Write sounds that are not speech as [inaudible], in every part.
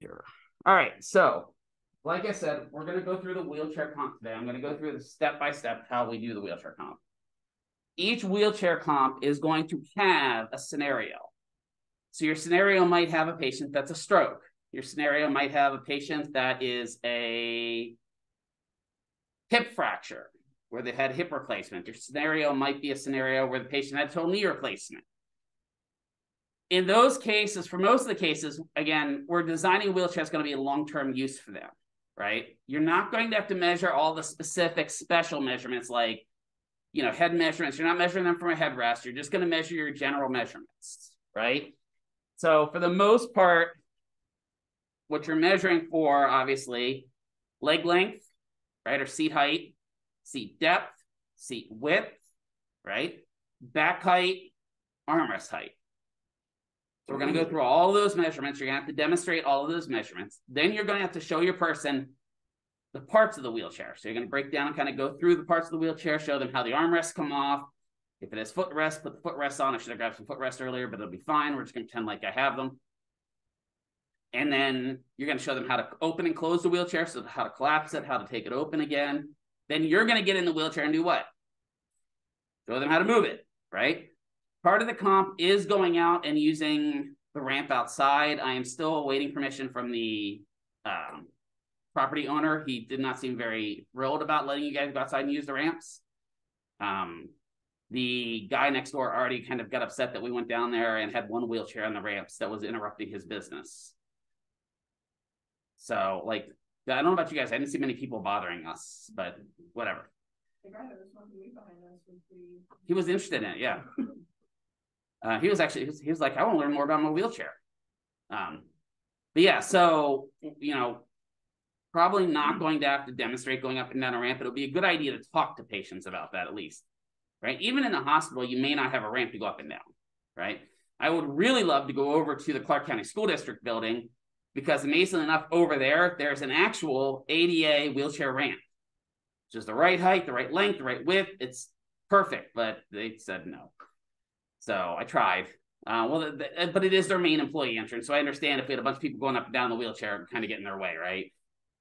Here. All right, so like I said, we're going to go through the wheelchair comp today. I'm going to go through the step by step how we do the wheelchair comp. Each wheelchair comp is going to have a scenario. So your scenario might have a patient that's a stroke. Your scenario might have a patient that is a hip fracture where they had hip replacement. Your scenario might be a scenario where the patient had total knee replacement. In those cases, for most of the cases, again, we're designing a wheelchair that's going to be a long-term use for them, right? You're not going to have to measure all the specific special measurements like, you know, head measurements. You're not measuring them from a headrest. You're just going to measure your general measurements, right? So for the most part, what you're measuring for, obviously, leg length, right, or seat height, seat depth, seat width, right, back height, armrest height. So we're going to go through all those measurements. You're going to have to demonstrate all of those measurements. Then you're going to have to show your person the parts of the wheelchair. So you're going to break down and kind of go through the parts of the wheelchair, show them how the armrests come off. If it has footrests, put the footrests on. I should have grabbed some footrests earlier, but it'll be fine. We're just going to pretend like I have them. And then you're going to show them how to open and close the wheelchair, so how to collapse it, how to take it open again. Then you're going to get in the wheelchair and do what? Show them how to move it, right? Part of the comp is going out and using the ramp outside. I am still awaiting permission from the um, property owner. He did not seem very thrilled about letting you guys go outside and use the ramps. Um, the guy next door already kind of got upset that we went down there and had one wheelchair on the ramps that was interrupting his business. So, like, I don't know about you guys. I didn't see many people bothering us, but whatever. The guy that was behind us was the... He was interested in it, yeah. [laughs] Uh, he was actually he was, he was, like, I want to learn more about my wheelchair. Um, but yeah, so you know, probably not going to have to demonstrate going up and down a ramp. It'll be a good idea to talk to patients about that at least, right? Even in the hospital, you may not have a ramp to go up and down, right? I would really love to go over to the Clark County School District building because amazingly enough, over there, there's an actual ADA wheelchair ramp. Just the right height, the right length, the right width. It's perfect, but they said no. So I tried. Uh, well, the, the, but it is their main employee entrance, so I understand if we had a bunch of people going up and down the wheelchair, kind of getting in their way, right?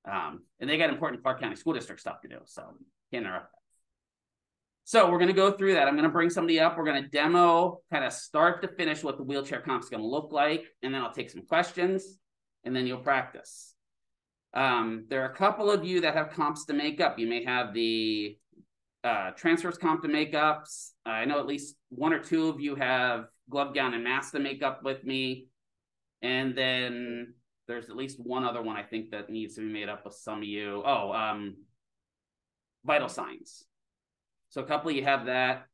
Um, and they got important Clark County School District stuff to do, so can't interrupt that. So we're going to go through that. I'm going to bring somebody up. We're going to demo kind of start to finish what the wheelchair comp is going to look like, and then I'll take some questions and then you'll practice. Um, there are a couple of you that have comps to make up. You may have the uh, transfers comp to make ups. Uh, I know at least one or two of you have glove gown and mask to make up with me. And then there's at least one other one I think that needs to be made up with some of you. Oh, um, vital signs. So a couple of you have that.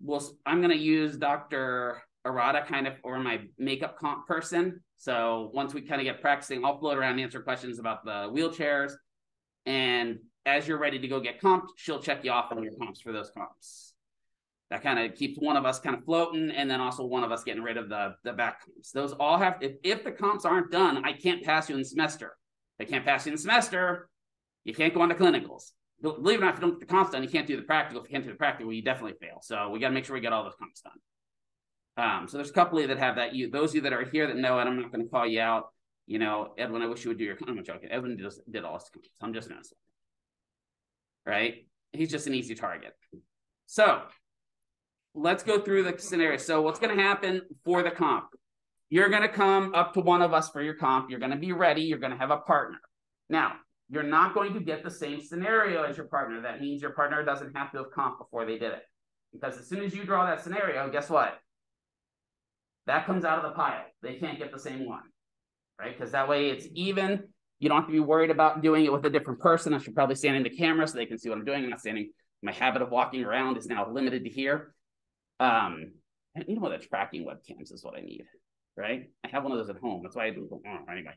Well, I'm going to use Dr. Arata kind of or my makeup comp person. So once we kind of get practicing, I'll float around and answer questions about the wheelchairs. And as you're ready to go get comped, she'll check you off on your comps for those comps. That kind of keeps one of us kind of floating, and then also one of us getting rid of the, the back comps. Those all have, if, if the comps aren't done, I can't pass you in the semester. If I can't pass you in the semester, you can't go on to clinicals. Believe it or not, if you don't get the comps done, you can't do the practical. If you can't do the practical, you definitely fail. So we got to make sure we get all those comps done. Um, so there's a couple of you that have that. You, those of you that are here that know it, I'm not going to call you out. You know, Edwin, I wish you would do your. I'm joking. Edwin just did all his Comps. I'm just messing. Right? He's just an easy target. So let's go through the scenario. So what's going to happen for the comp? You're going to come up to one of us for your comp. You're going to be ready. You're going to have a partner. Now, you're not going to get the same scenario as your partner. That means your partner doesn't have to have comp before they did it. Because as soon as you draw that scenario, guess what? That comes out of the pile. They can't get the same one, right? Because that way it's even. You don't have to be worried about doing it with a different person. I should probably stand in the camera so they can see what I'm doing. I'm not standing. My habit of walking around is now limited to here. Um, you know? The tracking webcams is what I need, right? I have one of those at home. That's why I do. Oh, anyway.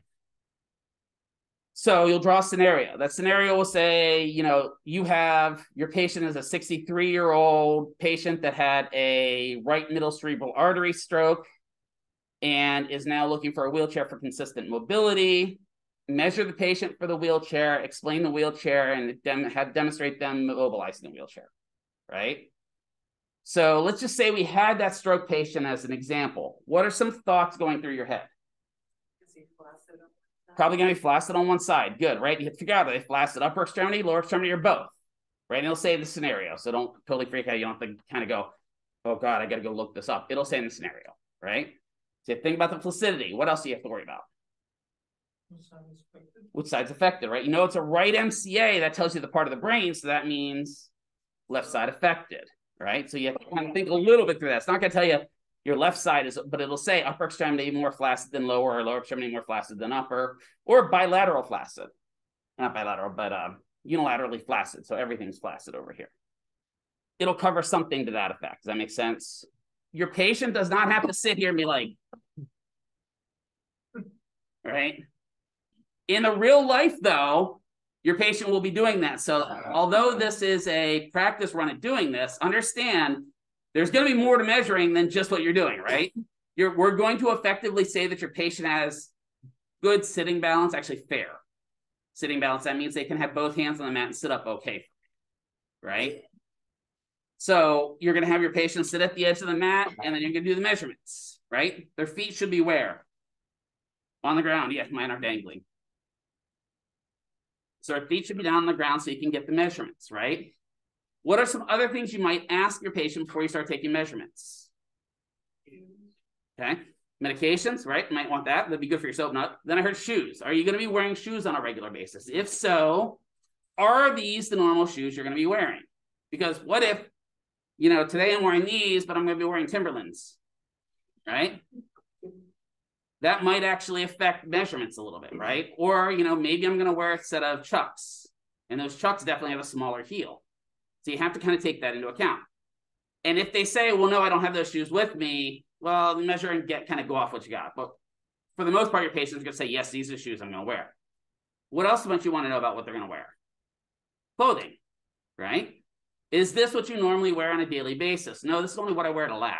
So you'll draw a scenario. That scenario will say, you know, you have your patient is a 63 year old patient that had a right middle cerebral artery stroke and is now looking for a wheelchair for consistent mobility. Measure the patient for the wheelchair, explain the wheelchair, and dem- have demonstrate them mobilizing the wheelchair, right? So let's just say we had that stroke patient as an example. What are some thoughts going through your head? Probably going to be flaccid on one side. Good, right? You have to figure out if flaccid upper extremity, lower extremity, or both, right? And it'll say the scenario. So don't totally freak out. You don't have to kind of go, oh God, I got to go look this up. It'll say in the scenario, right? So think about the flaccidity. What else do you have to worry about? Which side's affected, right? You know, it's a right MCA that tells you the part of the brain. So that means left side affected, right? So you have to kind of think a little bit through that. It's not going to tell you your left side is, but it'll say upper extremity more flaccid than lower, or lower extremity more flaccid than upper, or bilateral flaccid. Not bilateral, but um, unilaterally flaccid. So everything's flaccid over here. It'll cover something to that effect. Does that make sense? Your patient does not have to sit here and be like, [laughs] right? In a real life, though, your patient will be doing that. So, although this is a practice run at doing this, understand there's going to be more to measuring than just what you're doing, right? You're, we're going to effectively say that your patient has good sitting balance, actually fair sitting balance. That means they can have both hands on the mat and sit up okay, right? So you're going to have your patient sit at the edge of the mat, and then you're going to do the measurements, right? Their feet should be where? On the ground. Yes, mine are dangling. So feet should be down on the ground so you can get the measurements, right? What are some other things you might ask your patient before you start taking measurements? Okay. Medications, right? You might want that. That'd be good for your SOAP note. Then I heard shoes. Are you going to be wearing shoes on a regular basis? If so, are these the normal shoes you're going to be wearing? Because what if, you know, today I'm wearing these, but I'm going to be wearing Timberlands, right? That might actually affect measurements a little bit, right? Mm-hmm. Or, you know, maybe I'm going to wear a set of Chucks, and those Chucks definitely have a smaller heel. So you have to kind of take that into account. And if they say, well, no, I don't have those shoes with me, well, measure and get kind of go off what you got. But for the most part, your patient's going to say, yes, these are shoes I'm going to wear. What else might you want to know about what they're going to wear? Clothing, right? Is this what you normally wear on a daily basis? No, this is only what I wear to lab.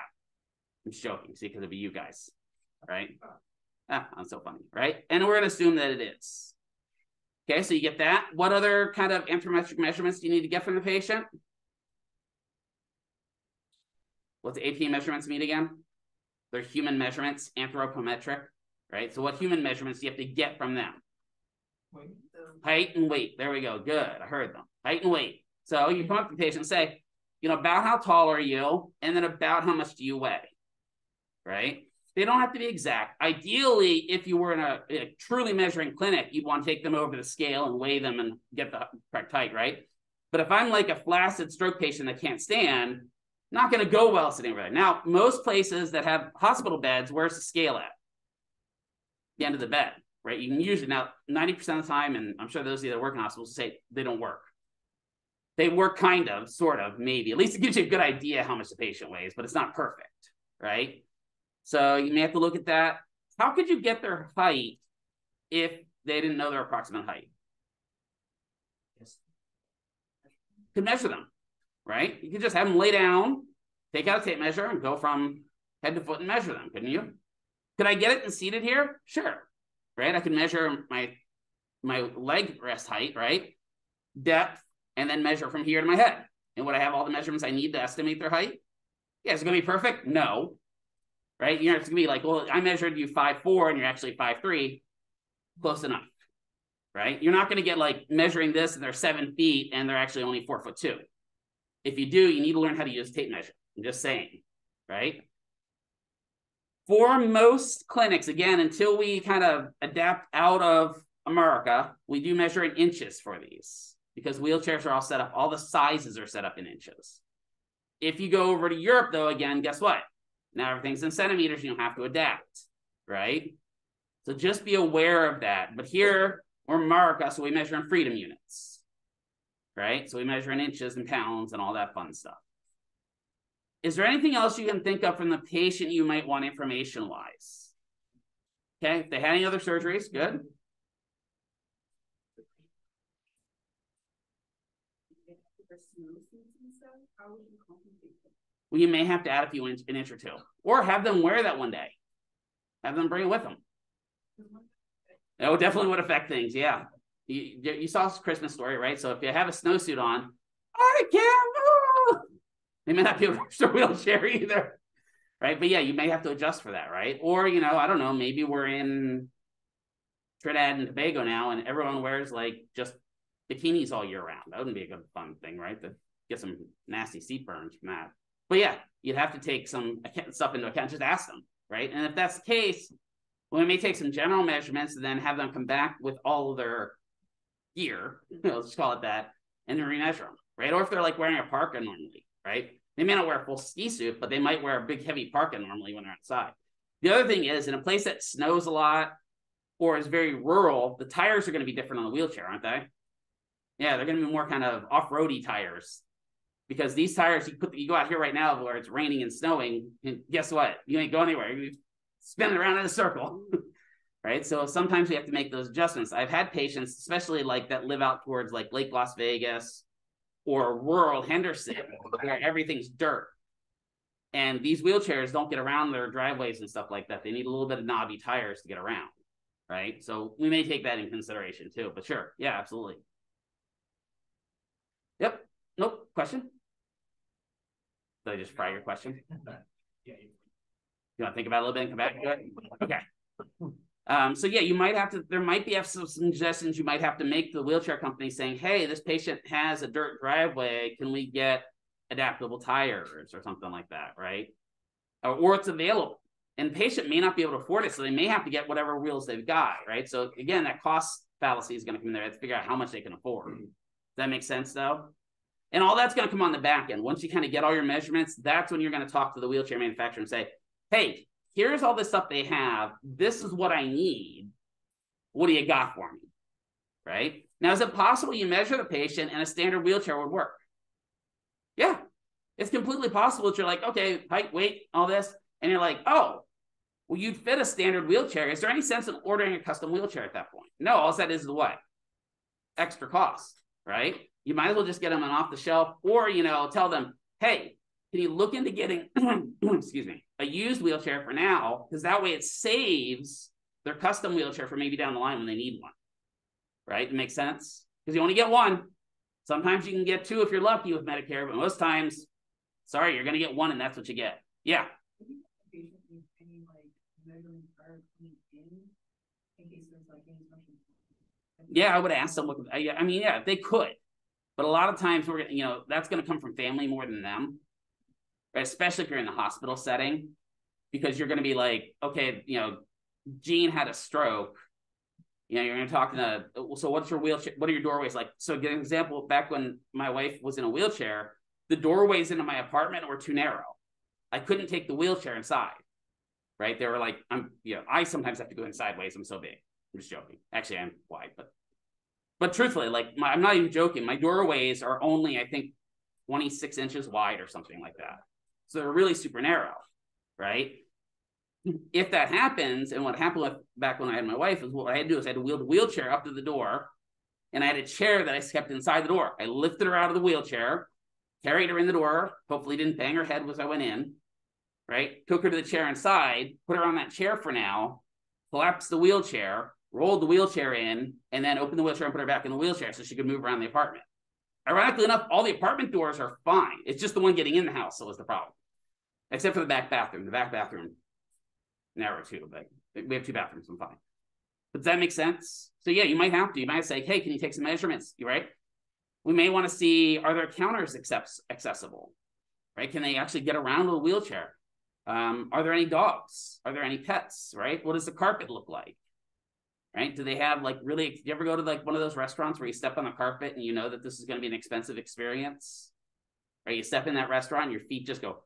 I'm just joking, see, because it'd be you guys, right? Ah, I'm so funny, right? And we're going to assume that it is. Okay, so you get that. What other kind of anthropometric measurements do you need to get from the patient? What's AP measurements mean again? They're human measurements, anthropometric, right? So what human measurements do you have to get from them? Weight. Height and weight. There we go. Good. I heard them. Height and weight. So you come up to the patient and say, you know, about how tall are you? And then about how much do you weigh? Right? They don't have to be exact. Ideally, if you were in a, a, truly measuring clinic, you'd want to take them over the scale and weigh them and get the correct height, right? But if I'm like a flaccid stroke patient that can't stand, not going to go well sitting over there. Now, most places that have hospital beds, where's the scale at? The end of the bed, right? You can usually now 90% of the time, and I'm sure those of you that work in hospitals say they don't work. They work kind of, sort of, maybe. At least it gives you a good idea how much the patient weighs, but it's not perfect, right? So you may have to look at that. How could you get their height if they didn't know their approximate height? Yes. Could measure them, right? You could just have them lay down, take out a tape measure, and go from head to foot and measure them, couldn't you? Could I get it and seated here? Sure. Right? I could measure my my leg rest height, right? Depth, and then measure from here to my head. And would I have all the measurements I need to estimate their height? Yeah, is it gonna be perfect? No right? You're going to be like, well, I measured you five four and you're actually five three, close enough, right? You're not going to get like measuring this and they're seven feet and they're actually only four foot two. If you do, you need to learn how to use tape measure. I'm just saying, right? For most clinics, again, until we kind of adapt out of America, we do measure in inches for these because wheelchairs are all set up, all the sizes are set up in inches. If you go over to Europe, though, again, guess what? Now everything's in centimeters, you don't have to adapt, right? So just be aware of that. But here we're America, so we measure in freedom units, right? So we measure in inches and pounds and all that fun stuff. Is there anything else you can think of from the patient you might want information wise? Okay, if they had any other surgeries, good. How would you compensate well, you may have to add a few inch, an inch or two, or have them wear that one day. Have them bring it with them. That definitely would affect things. Yeah, you, you saw Christmas story, right? So if you have a snowsuit on, I can't move. They may not be able to use their wheelchair either, right? But yeah, you may have to adjust for that, right? Or you know, I don't know, maybe we're in Trinidad and Tobago now, and everyone wears like just bikinis all year round. That wouldn't be a good fun thing, right? To get some nasty seat burns from that. But yeah, you'd have to take some stuff into account. Just ask them, right? And if that's the case, we may take some general measurements and then have them come back with all of their gear, [laughs] let's just call it that, and then remeasure them, right? Or if they're like wearing a parka normally, right? They may not wear a full ski suit, but they might wear a big heavy parka normally when they're outside. The other thing is, in a place that snows a lot or is very rural, the tires are going to be different on the wheelchair, aren't they? Yeah, they're going to be more kind of off-roady tires because these tires you put you go out here right now where it's raining and snowing, and guess what? You ain't going anywhere. You spin around in a circle. [laughs] right? So sometimes we have to make those adjustments. I've had patients, especially like that live out towards like Lake Las Vegas or rural Henderson, where everything's dirt. And these wheelchairs don't get around their driveways and stuff like that. They need a little bit of knobby tires to get around, right? So we may take that in consideration too. But sure, yeah, absolutely. Yep. Nope. Question? Did I just fry your question? Yeah. You want to think about it a little bit and come back to it? Okay. Um, so yeah, you might have to. There might be some suggestions you might have to make to the wheelchair company, saying, "Hey, this patient has a dirt driveway. Can we get adaptable tires or something like that, right? Or, or it's available, and patient may not be able to afford it, so they may have to get whatever wheels they've got, right? So again, that cost fallacy is going to come in there. to figure out how much they can afford. Does that make sense, though? And all that's going to come on the back end. Once you kind of get all your measurements, that's when you're going to talk to the wheelchair manufacturer and say, "Hey, here's all the stuff they have. This is what I need. What do you got for me? Right? Now, is it possible you measure the patient and a standard wheelchair would work? Yeah, it's completely possible that you're like, okay, height, weight, all this. And you're like, oh, well, you'd fit a standard wheelchair. Is there any sense in ordering a custom wheelchair at that point? No, all that is the what? Extra cost, right? You might as well just get them an off the shelf or, you know, tell them, hey, can you look into getting, [clears throat] excuse me, a used wheelchair for now? Because that way it saves their custom wheelchair for maybe down the line when they need one. Right? It makes sense? Because you only get one. Sometimes you can get two if you're lucky with Medicare, but most times, sorry, you're going to get one and that's what you get. Yeah. Yeah, I would ask them. What, I, I mean, yeah, they could, but a lot of times we're you know that's going to come from family more than them especially if you're in the hospital setting, because you're going to be like, okay, you know, Gene had a stroke. You know, you're going to talk to so what's your wheelchair? What are your doorways like? So, an example, back when my wife was in a wheelchair, the doorways into my apartment were too narrow. I couldn't take the wheelchair inside. Right. They were like, I'm, you know, I sometimes have to go in sideways. I'm so big. I'm just joking. Actually, I'm wide, but, but truthfully, like, my, I'm not even joking. My doorways are only, I think, 26 inches wide or something like that. So they're really super narrow, right? If that happens, and what happened with back when I had my wife is what I had to do is I had to wheel the wheelchair up to the door, and I had a chair that I kept inside the door. I lifted her out of the wheelchair, carried her in the door, hopefully didn't bang her head as I went in, right? Took her to the chair inside, put her on that chair for now, collapsed the wheelchair, rolled the wheelchair in, and then opened the wheelchair and put her back in the wheelchair so she could move around the apartment. Ironically enough, all the apartment doors are fine. It's just the one getting in the house that was the problem except for the back bathroom. The back bathroom narrow too, but we have two bathrooms. I'm fine. Does that make sense? So yeah, you might have to. You might say, "Hey, can you take some measurements?" You right? We may want to see are there counters accept- accessible, right? Can they actually get around with a wheelchair? Um, are there any dogs? Are there any pets? Right? What does the carpet look like? Right? Do they have like really? Do you ever go to like one of those restaurants where you step on the carpet and you know that this is going to be an expensive experience? Or You step in that restaurant, your feet just go.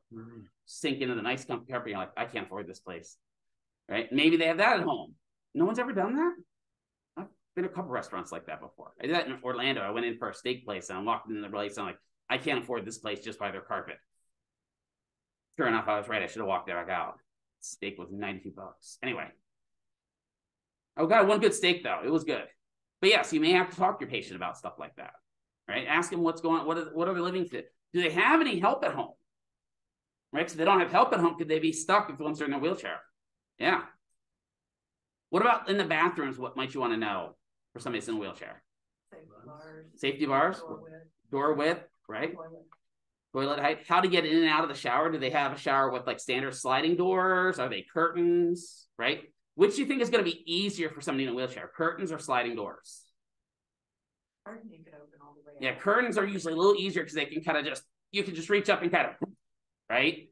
Sink into the nice comfy carpet. You're like, I can't afford this place. Right? Maybe they have that at home. No one's ever done that. I've been a couple restaurants like that before. I did that in Orlando. I went in for a steak place and I walked in the place and I'm like, I can't afford this place just by their carpet. Sure enough, I was right. I should have walked back out. Steak was 92 bucks. Anyway. Oh, got one good steak though. It was good. But yes, you may have to talk to your patient about stuff like that. Right? Ask them what's going on. What are, what are they living to? Do they have any help at home? right? So they don't have help at home. Could they be stuck if once they're in a wheelchair? Yeah. What about in the bathrooms? What might you want to know for somebody that's in a wheelchair? Safety bars. Safety bars. Door width, door width right? Toilet. Toilet height. How to get in and out of the shower? Do they have a shower with like standard sliding doors? Are they curtains? Right? Which do you think is going to be easier for somebody in a wheelchair, curtains or sliding doors? Curtain you can open all the way. Yeah, out. curtains are usually a little easier because they can kind of just you can just reach up and kind of right.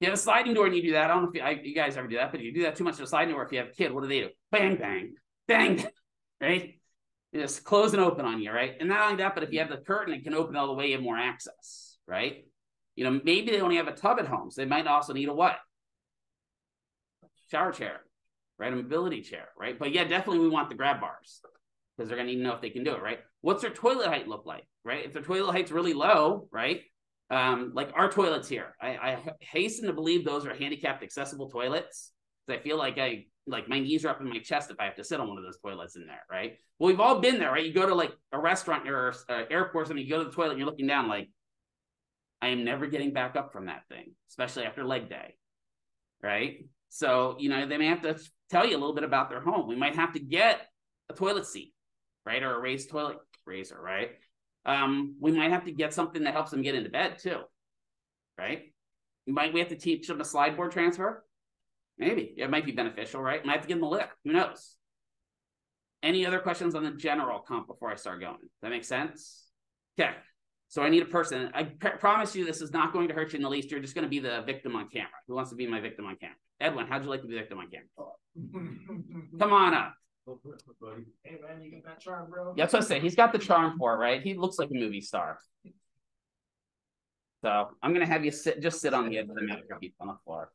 You have a sliding door and you do that. I don't know if you, I, you guys ever do that, but you do that too much to a sliding door. If you have a kid, what do they do? Bang, bang, bang, [laughs] right? They just close and open on you, right? And not only that, but if you have the curtain, it can open all the way. Have more access, right? You know, maybe they only have a tub at home, so they might also need a what? Shower chair, right? A mobility chair, right? But yeah, definitely we want the grab bars because they're gonna need to know if they can do it, right? What's their toilet height look like, right? If their toilet height's really low, right? Um, like our toilets here, I, I hasten to believe those are handicapped accessible toilets. I feel like I like my knees are up in my chest if I have to sit on one of those toilets in there, right? Well, we've all been there, right? You go to like a restaurant or uh, airport, and you go to the toilet, and you're looking down, like I am never getting back up from that thing, especially after leg day, right? So you know they may have to tell you a little bit about their home. We might have to get a toilet seat, right, or a raised toilet raiser, right? Um, we might have to get something that helps them get into bed too, right? Might we have to teach them a slide board transfer? Maybe it might be beneficial, right? Might have to give them a lift. Who knows? Any other questions on the general comp before I start going? Does that make sense? Okay. So I need a person. I pr- promise you, this is not going to hurt you in the least. You're just going to be the victim on camera. Who wants to be my victim on camera? Edwin, how'd you like to be the victim on camera? [laughs] Come on up. Hey man, you got that charm, bro? Yeah, that's what I say. He's got the charm for it, right? He looks like a movie star. So I'm gonna have you sit, just sit on the edge of the mat, your feet on the floor.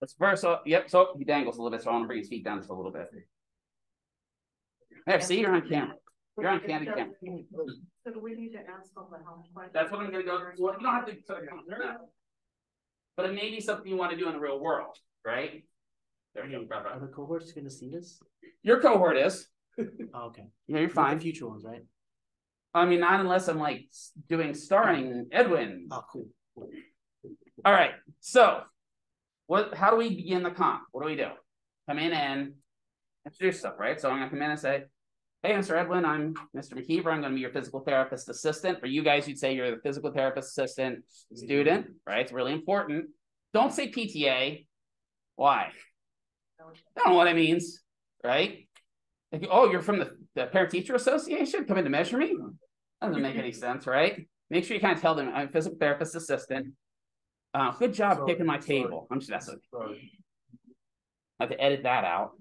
Let's first. So, yep. So he dangles a little bit. So I want to bring his feet down just a little bit. There. See, you're on camera. You're on candid camera. So do we need to ask them the health question? That's what I'm gonna go. Well, you don't have to. no. But it may be something you want to do in the real world, right? There you go, Are brother. the cohorts gonna see this? Your cohort is. Oh, okay. Yeah, you're The fine. future ones, right? I mean, not unless I'm like doing starring Edwin. Oh, cool. All right. So, what? How do we begin the comp? What do we do? Come in and introduce stuff, right? So I'm gonna come in and say, "Hey, Mr. Edwin, I'm Mr. McKeever. I'm gonna be your physical therapist assistant." For you guys, you'd say you're the physical therapist assistant student, right? It's really important. Don't say PTA. Why? I don't know what it means, right? Like, oh, you're from the, the Parent Teacher Association? Come in to measure me? That doesn't make any [laughs] sense, right? Make sure you kind of tell them I'm a physical therapist assistant. Uh, good job Sorry, picking my sorry. table. I'm just messing. Sorry. I have to edit that out.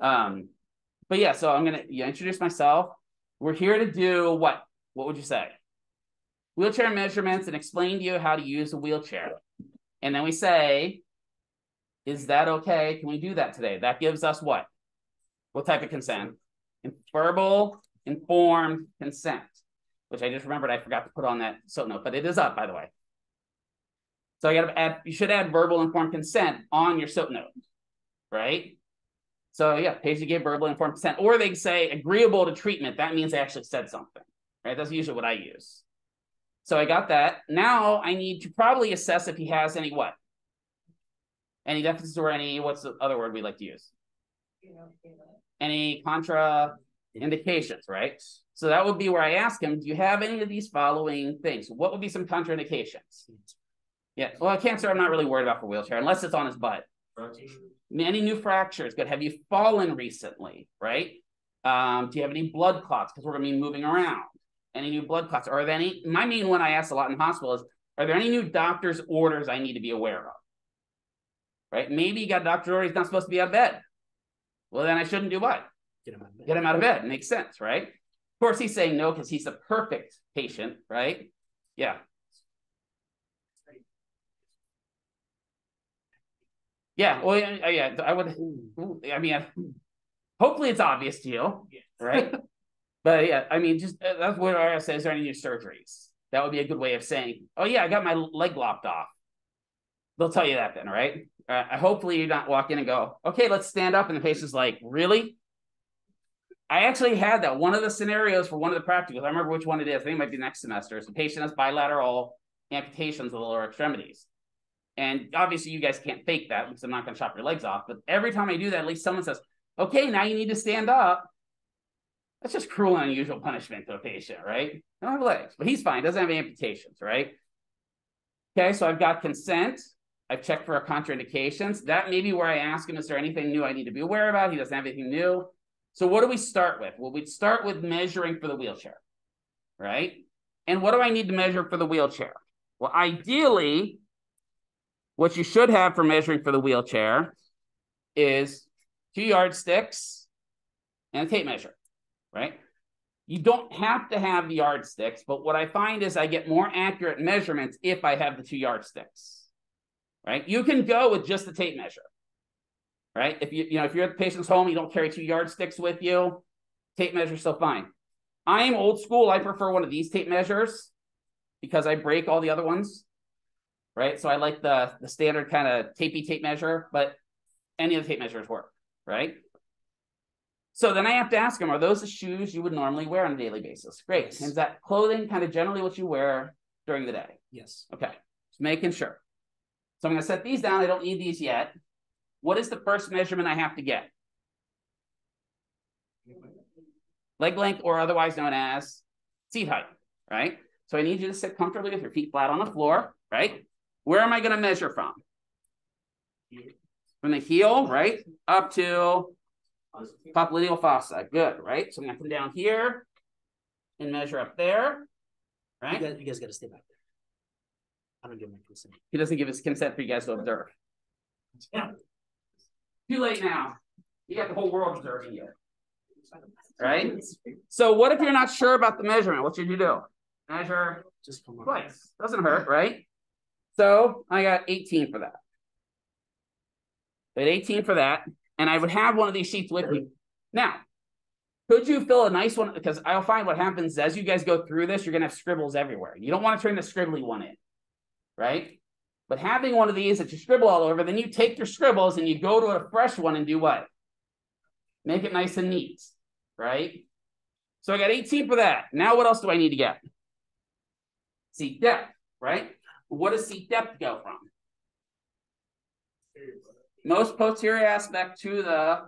Um, but yeah, so I'm gonna yeah, introduce myself. We're here to do what? What would you say? Wheelchair measurements and explain to you how to use a wheelchair. And then we say, is that okay? Can we do that today? That gives us what? What type of consent? Verbal, informed consent, which I just remembered I forgot to put on that SOAP note, but it is up, by the way. So I gotta add, you should add verbal informed consent on your SOAP note, right? So yeah, patient gave verbal informed consent, or they say agreeable to treatment. That means they actually said something, right? That's usually what I use. So I got that. Now I need to probably assess if he has any what? Any deficits or any, what's the other word we like to use? Any contra indications, right? So that would be where I ask him, do you have any of these following things? What would be some contraindications? Yeah, well, cancer, I'm not really worried about for wheelchair unless it's on his butt. Any new fractures? Good. Have you fallen recently? Right? Um, do you have any blood clots? Because we're gonna be moving around. Any new blood clots? Are there any? My main one I ask a lot in hospital is: Are there any new doctor's orders I need to be aware of? Right? Maybe you got a doctor's order he's not supposed to be out of bed. Well, then I shouldn't do what? Get 'em out of bed. Get him out of bed. Makes sense, right? Of course, he's saying no because he's the perfect patient, right? Yeah. Yeah. Well, yeah, yeah. I would. I mean, I- hopefully it's obvious to you, right? but yeah, I mean, just uh, that's what I say. Is there any new surgeries? That would be a good way of saying, "Oh yeah, I got my leg lopped off." They'll tell you that then, right? Uh, hopefully you not walk in and go, "Okay, let's stand up," and the patient's like, "Really?" I actually had that one of the scenarios for one of the practicals. I remember which one it is. I think it might be next semester. So the patient has bilateral amputations of the lower extremities. And obviously, you guys can't fake that because I'm not going to chop your legs off. But every time I do that, at least someone says, okay, now you need to stand up. That's just cruel and unusual punishment to a patient, right? I don't have legs, but he's fine. Doesn't have amputations, right? Okay, so I've got consent. I've checked for contraindications. That may be where I ask him, is there anything new I need to be aware about? He doesn't have anything new. So what do we start with? Well, we'd start with measuring for the wheelchair, right? And what do I need to measure for the wheelchair? Well, ideally, what you should have for measuring for the wheelchair is two yardsticks and a tape measure, right? You don't have to have the yardsticks, but what I find is I get more accurate measurements if I have the two yardsticks, right? You can go with just the tape measure, right? If you, you know, if you're at the patient's home, you don't carry two yardsticks with you, tape measure still fine. I'm old school. I prefer one of these tape measures because I break all the other ones, right? So I like the, the standard kind of tapey tape measure, but any of the tape measures work, right? So then I have to ask him, are those the shoes you would normally wear on a daily basis? Great. Yes. Is that clothing kind of generally what you wear during the day? Yes. Okay. Just making sure. So I'm going to set these down. I don't need these yet. What is the first measurement I have to get? Leg length, or otherwise known as seat height, right? So I need you to sit comfortably with your feet flat on the floor, right? Where am I going to measure from? From the heel, right? Up to popliteal fossa. Good, right? So I'm going to come down here and measure up there, You right? guys, you guys gotta stay back there. I don't give my consent. He doesn't give his consent for you guys to observe. Yeah. Too late now. You got the whole world observing you. Right? So what if you're not sure about the measurement? What should you do? Measure Just twice. Doesn't hurt, right? So I got 18 for that. I had 18 for that. And I would have one of these sheets with me. Now, could you fill a nice one? Because I'll find what happens as you guys go through this, you're gonna have scribbles everywhere. You don't want to turn the scribbly one in, right? But having one of these that you scribble all over, then you take your scribbles and you go to a fresh one and do what? Make it nice and neat, right? So I got 18 for that. Now what else do I need to get? See, depth, right? What does seat depth go from? Most posterior aspect to the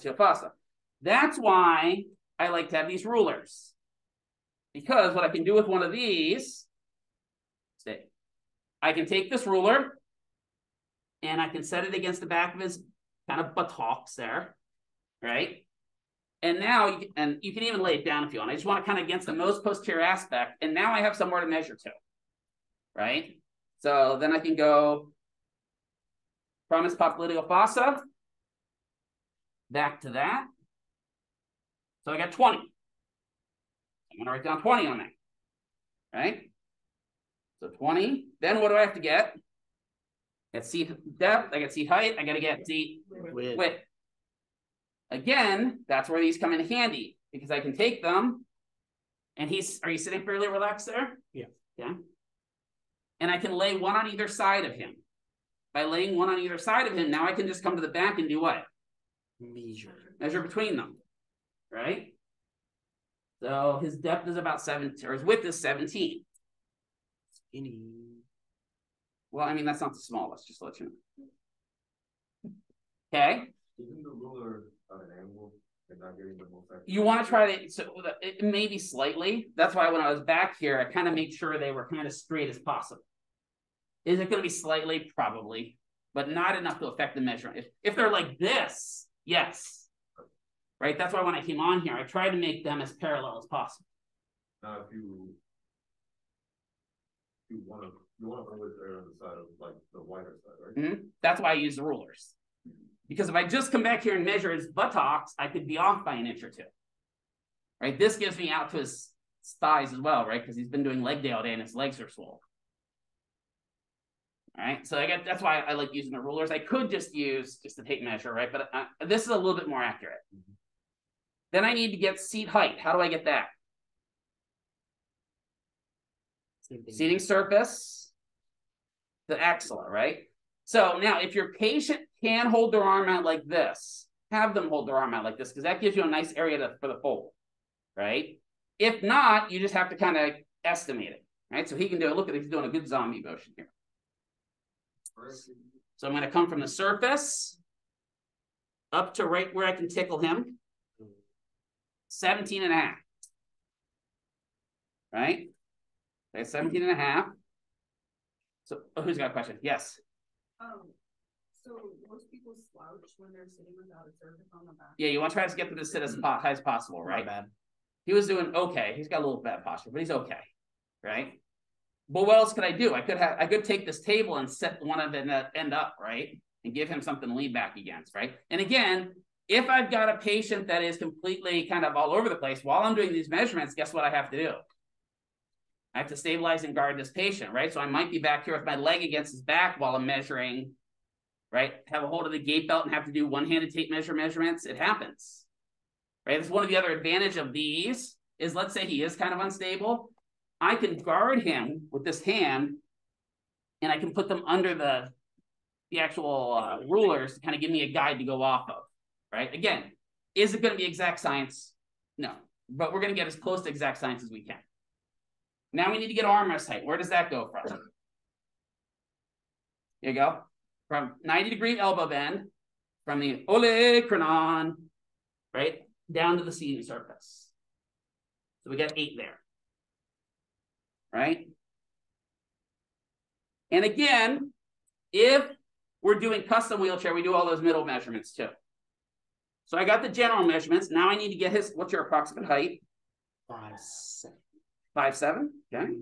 to fossa. That's why I like to have these rulers. Because what I can do with one of these, stay, I can take this ruler and I can set it against the back of his kind of buttocks there, right? And now, you can, and you can even lay it down if you want. I just want it kind of against the most posterior aspect. And now I have somewhere to measure to, right? So then I can go from his popliteal fossa back to that. So I got 20. I'm going to write down 20 on that, right? So 20. Then what do I have to get? I Get seat depth. I got seat height. I got to get seat With, width. Again, that's where these come in handy because I can take them and he's, are you sitting fairly relaxed there? Yeah. Yeah. And I can lay one on either side of him. By laying one on either side of him, now I can just come to the back and do what? measure. Measure between them, right? So his depth is about 17, or his width is 17. Skinny. Well, I mean, that's not the smallest, just to let you know. Okay, Isn't the ruler at an angle and not getting the most accurate? you want to try to, so the- it may slightly. That's why when I was back here, I kind of made sure they were kind of straight as possible. Is it going to be slightly? Probably, but not enough to affect the measurement. If, if they're like this, yes. Right, that's why when I came on here, I tried to make them as parallel as possible. Now, if you. You wanna, you wanna always err on the side of like the wider side, right? Mhm. That's why I use the rulers. Because if I just come back here and measure his buttocks, I could be off by an inch or two. Right? This gives me out to his thighs as well, right? Because he's been doing leg day all day and his legs are swollen. All right, so I got that's why I like using the rulers. I could just use just the tape measure, right? But uh, this is a little bit more accurate. Then I need to get seat height. How do I get that? Same seating surface, the axilla, right? So now if your patient can hold their arm out like this, have them hold their arm out like this, because that gives you a nice area to, for the fold, right? If not, you just have to kind of estimate it, right? So he can do it. Look at it, he's doing a good zombie motion here. So I'm going to come from the surface up to right where I can tickle him, 17 and a half. Right? Okay, 17 and a half. So oh, who's got a question? Yes. Um, so most people slouch when they're sitting without a surface on the back. Yeah, you want to try to get them to sit as high as possible, Not right? bad. He was doing okay. He's got a little bad posture, but he's okay, right? But what else could I do? I could have I could take this table and set one of them end up, right? And give him something to lean back against, right? And again, if I've got a patient that is completely kind of all over the place while I'm doing these measurements, guess what I have to do? I have to stabilize and guard this patient, right? So I might be back here with my leg against his back while I'm measuring, right? Have a hold of the gait belt and have to do one-handed tape measure measurements. It happens, right? That's one of the other advantage of these is let's say he is kind of unstable. I can guard him with this hand and I can put them under the, the actual uh, rulers to kind of give me a guide to go off of, right? Again, is it going to be exact science? No, but we're going to get as close to exact science as we can. Now we need to get armrest height. Where does that go from? Here you go. From 90 degree elbow bend, from the olecranon, right, down to the seating surface. So we got eight there. Right? And again, if we're doing custom wheelchair, we do all those middle measurements too. So I got the general measurements. Now I need to get his, what's your approximate height? Five, seven, Five seven. Okay.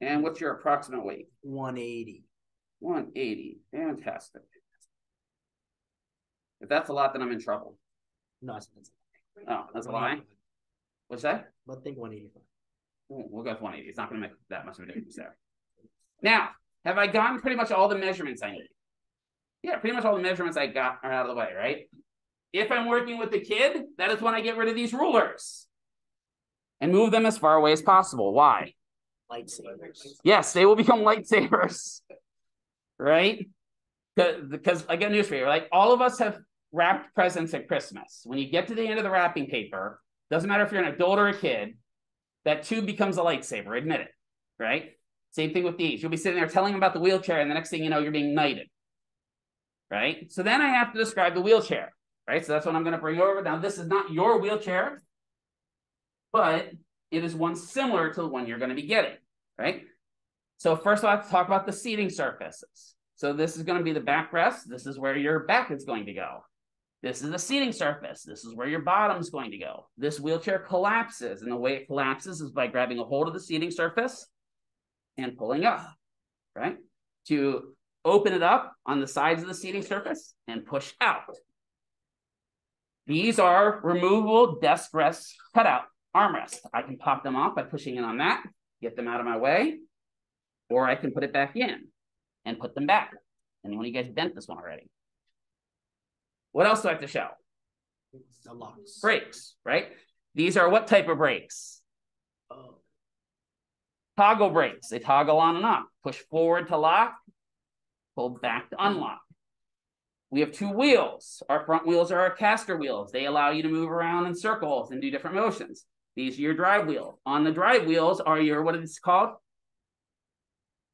And what's your approximate weight? one eighty. 180. Fantastic. If that's a lot, then I'm in trouble. No, it's, it's Oh, that's a lie. What's that? But think one eighty five. Oh, We'll go with 180. It's not going to make that much of a difference there. Now, have I gotten pretty much all the measurements I need? Yeah, pretty much all the measurements I got are out of the way, right? If I'm working with the kid, that is when I get rid of these rulers and move them as far away as possible. Why? Lightsabers. Yes, they will become lightsabers, right? Because I got news for you. Like all of us have wrapped presents at Christmas. When you get to the end of the wrapping paper, doesn't matter if you're an adult or a kid, that tube becomes a lightsaber. Admit it, right? Same thing with these. You'll be sitting there telling them about the wheelchair, and the next thing you know, you're being knighted, right? So then I have to describe the wheelchair, right? So that's what I'm going to bring over. Now, this is not your wheelchair, but it is one similar to the one you're going to be getting, right? So first I have to talk about the seating surfaces. So this is going to be the backrest. This is where your back is going to go. This is the seating surface. This is where your bottom is going to go. This wheelchair collapses, and the way it collapses is by grabbing a hold of the seating surface and pulling up, right? To open it up on the sides of the seating surface and push out. These are removable desk rests cutout armrests. I can pop them off by pushing in on that, get them out of my way, or I can put it back in and put them back. Anyone of you guys bent this one already? What else do I have to show? The locks. Brakes, right? These are what type of brakes? Oh, Toggle brakes. They toggle on and off. Push forward to lock, pull back to unlock. We have two wheels. Our front wheels are our caster wheels. They allow you to move around in circles and do different motions. These are your drive wheel. On the drive wheels are your, what is it called?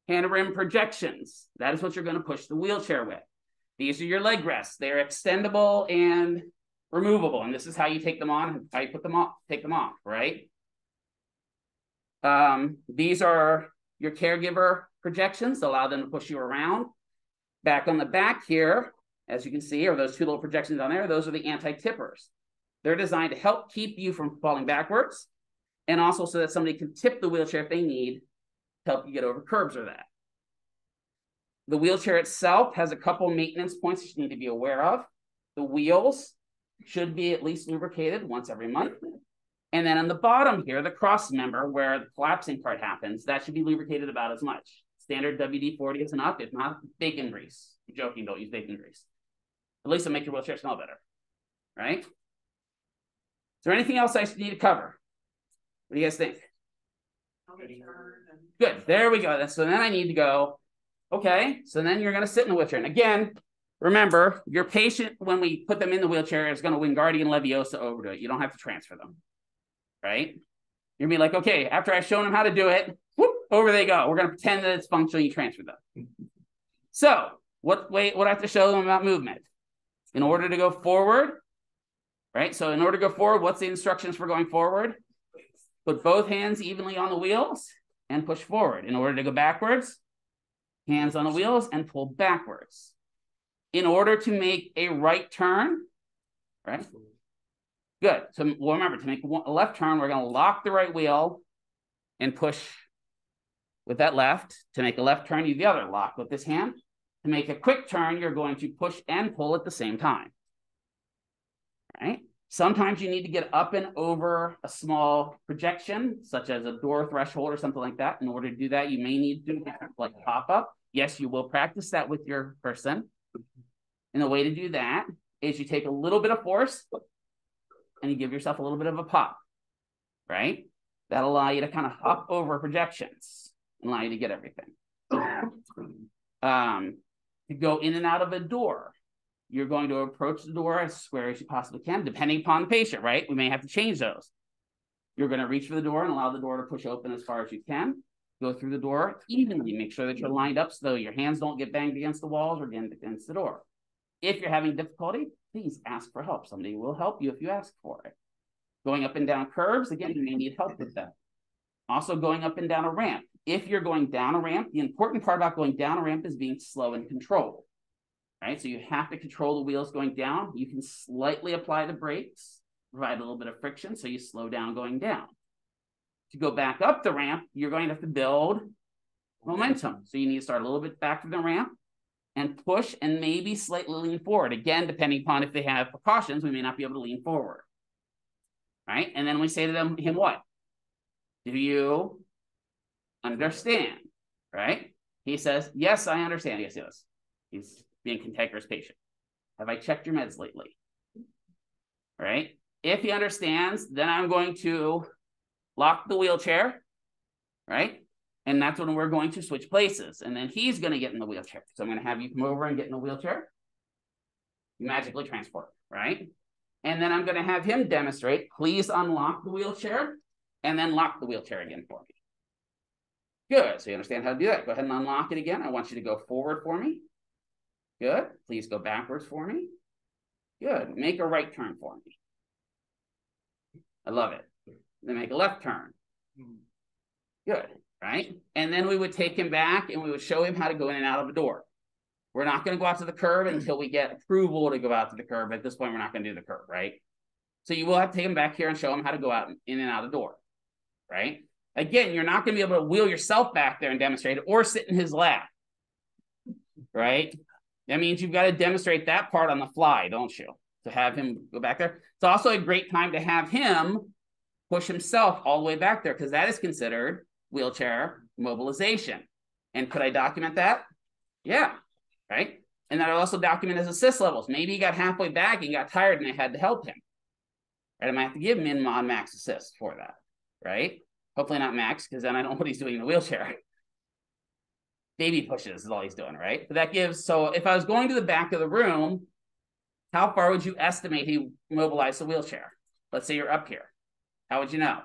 Hand rim projections. That is what you're going to push the wheelchair with. These are your leg rests. They're extendable and removable. And this is how you take them on how you put them off, take them off, right? Um, these are your caregiver projections, allow them to push you around. Back on the back here, as you can see, are those two little projections on there. Those are the anti-tippers. They're designed to help keep you from falling backwards and also so that somebody can tip the wheelchair if they need to help you get over curbs or that. The wheelchair itself has a couple maintenance points that you need to be aware of. The wheels should be at least lubricated once every month. And then on the bottom here, the cross member where the collapsing part happens, that should be lubricated about as much. Standard WD-40 is enough, if not bacon grease. I'm joking, don't use bacon grease. At least it'll make your wheelchair smell better, right? Is there anything else I need to cover? What do you guys think? How they turn and- Good, there we go. So then I need to go, okay, so then you're gonna sit in the wheelchair. And again, remember, your patient, when we put them in the wheelchair, is gonna Wingardium Leviosa over to it. You don't have to transfer them, right? You're gonna be like, okay, after I've shown them how to do it, whoop, over they go. We're gonna pretend that it's functional, you transfer them. So, what way, what I have to show them about movement? In order to go forward, right? So in order to go forward, what's the instructions for going forward? Put both hands evenly on the wheels and push forward. In order to go backwards, hands on the wheels and pull backwards. In order to make a right turn, right? Good. So well, remember to make a left turn, we're going to lock the right wheel and push with that left. To make a left turn, you the other lock with this hand. To make a quick turn, you're going to push and pull at the same time. Right? Sometimes you need to get up and over a small projection, such as a door threshold or something like that. In order to do that, you may need to like pop up. Yes, you will practice that with your person. And the way to do that is you take a little bit of force and you give yourself a little bit of a pop, right? That'll allow you to kind of hop over projections and allow you to get everything. um, to go in and out of a door, you're going to approach the door as square as you possibly can, depending upon the patient, right? We may have to change those. You're going to reach for the door and allow the door to push open as far as you can. Go through the door evenly. Make sure that you're lined up so your hands don't get banged against the walls or against the door. If you're having difficulty, please ask for help. Somebody will help you if you ask for it. Going up and down curves, again, you may need help with that. Also, going up and down a ramp. If you're going down a ramp, the important part about going down a ramp is being slow and controlled. Right? So you have to control the wheels going down. You can slightly apply the brakes, provide a little bit of friction so you slow down going down. To go back up the ramp, you're going to have to build momentum. So you need to start a little bit back from the ramp and push and maybe slightly lean forward. Again, depending upon if they have precautions, we may not be able to lean forward. Right? And then we say to them, him what? Do you understand? Right? He says, Yes, I understand. Yes, does. He's being cantankerous patient. Have I checked your meds lately? Right? If he understands, then I'm going to lock the wheelchair, right? And that's when we're going to switch places. And then he's going to get in the wheelchair. So I'm going to have you come over and get in the wheelchair. You magically transport, right? And then I'm going to have him demonstrate. Please unlock the wheelchair and then lock the wheelchair again for me. Good. So you understand how to do that. Go ahead and unlock it again. I want you to go forward for me. Good. Please go backwards for me. Good. Make a right turn for me. I love it. Then make a left turn. Mm-hmm. Good right? And then we would take him back and we would show him how to go in and out of a door. We're not going to go out to the curb until we get approval to go out to the curb. At this point, we're not going to do the curb, right? So you will have to take him back here and show him how to go out in and out of the door, right? Again, you're not going to be able to wheel yourself back there and demonstrate it or sit in his lap, right? That means you've got to demonstrate that part on the fly, don't you? To have him go back there. It's also a great time to have him push himself all the way back there because that is considered wheelchair mobilization. And could I document that? Yeah, right. And then I also document his assist levels. Maybe he got halfway back and got tired and I had to help him. Right? I might have to give min, mod, max assist for that. Right? Hopefully not max, because then I don't know what he's doing in the wheelchair. [laughs] Baby pushes is all he's doing, right? But that gives so if I was going to the back of the room, how far would you estimate he mobilized the wheelchair? Let's say you're up here. How would you know?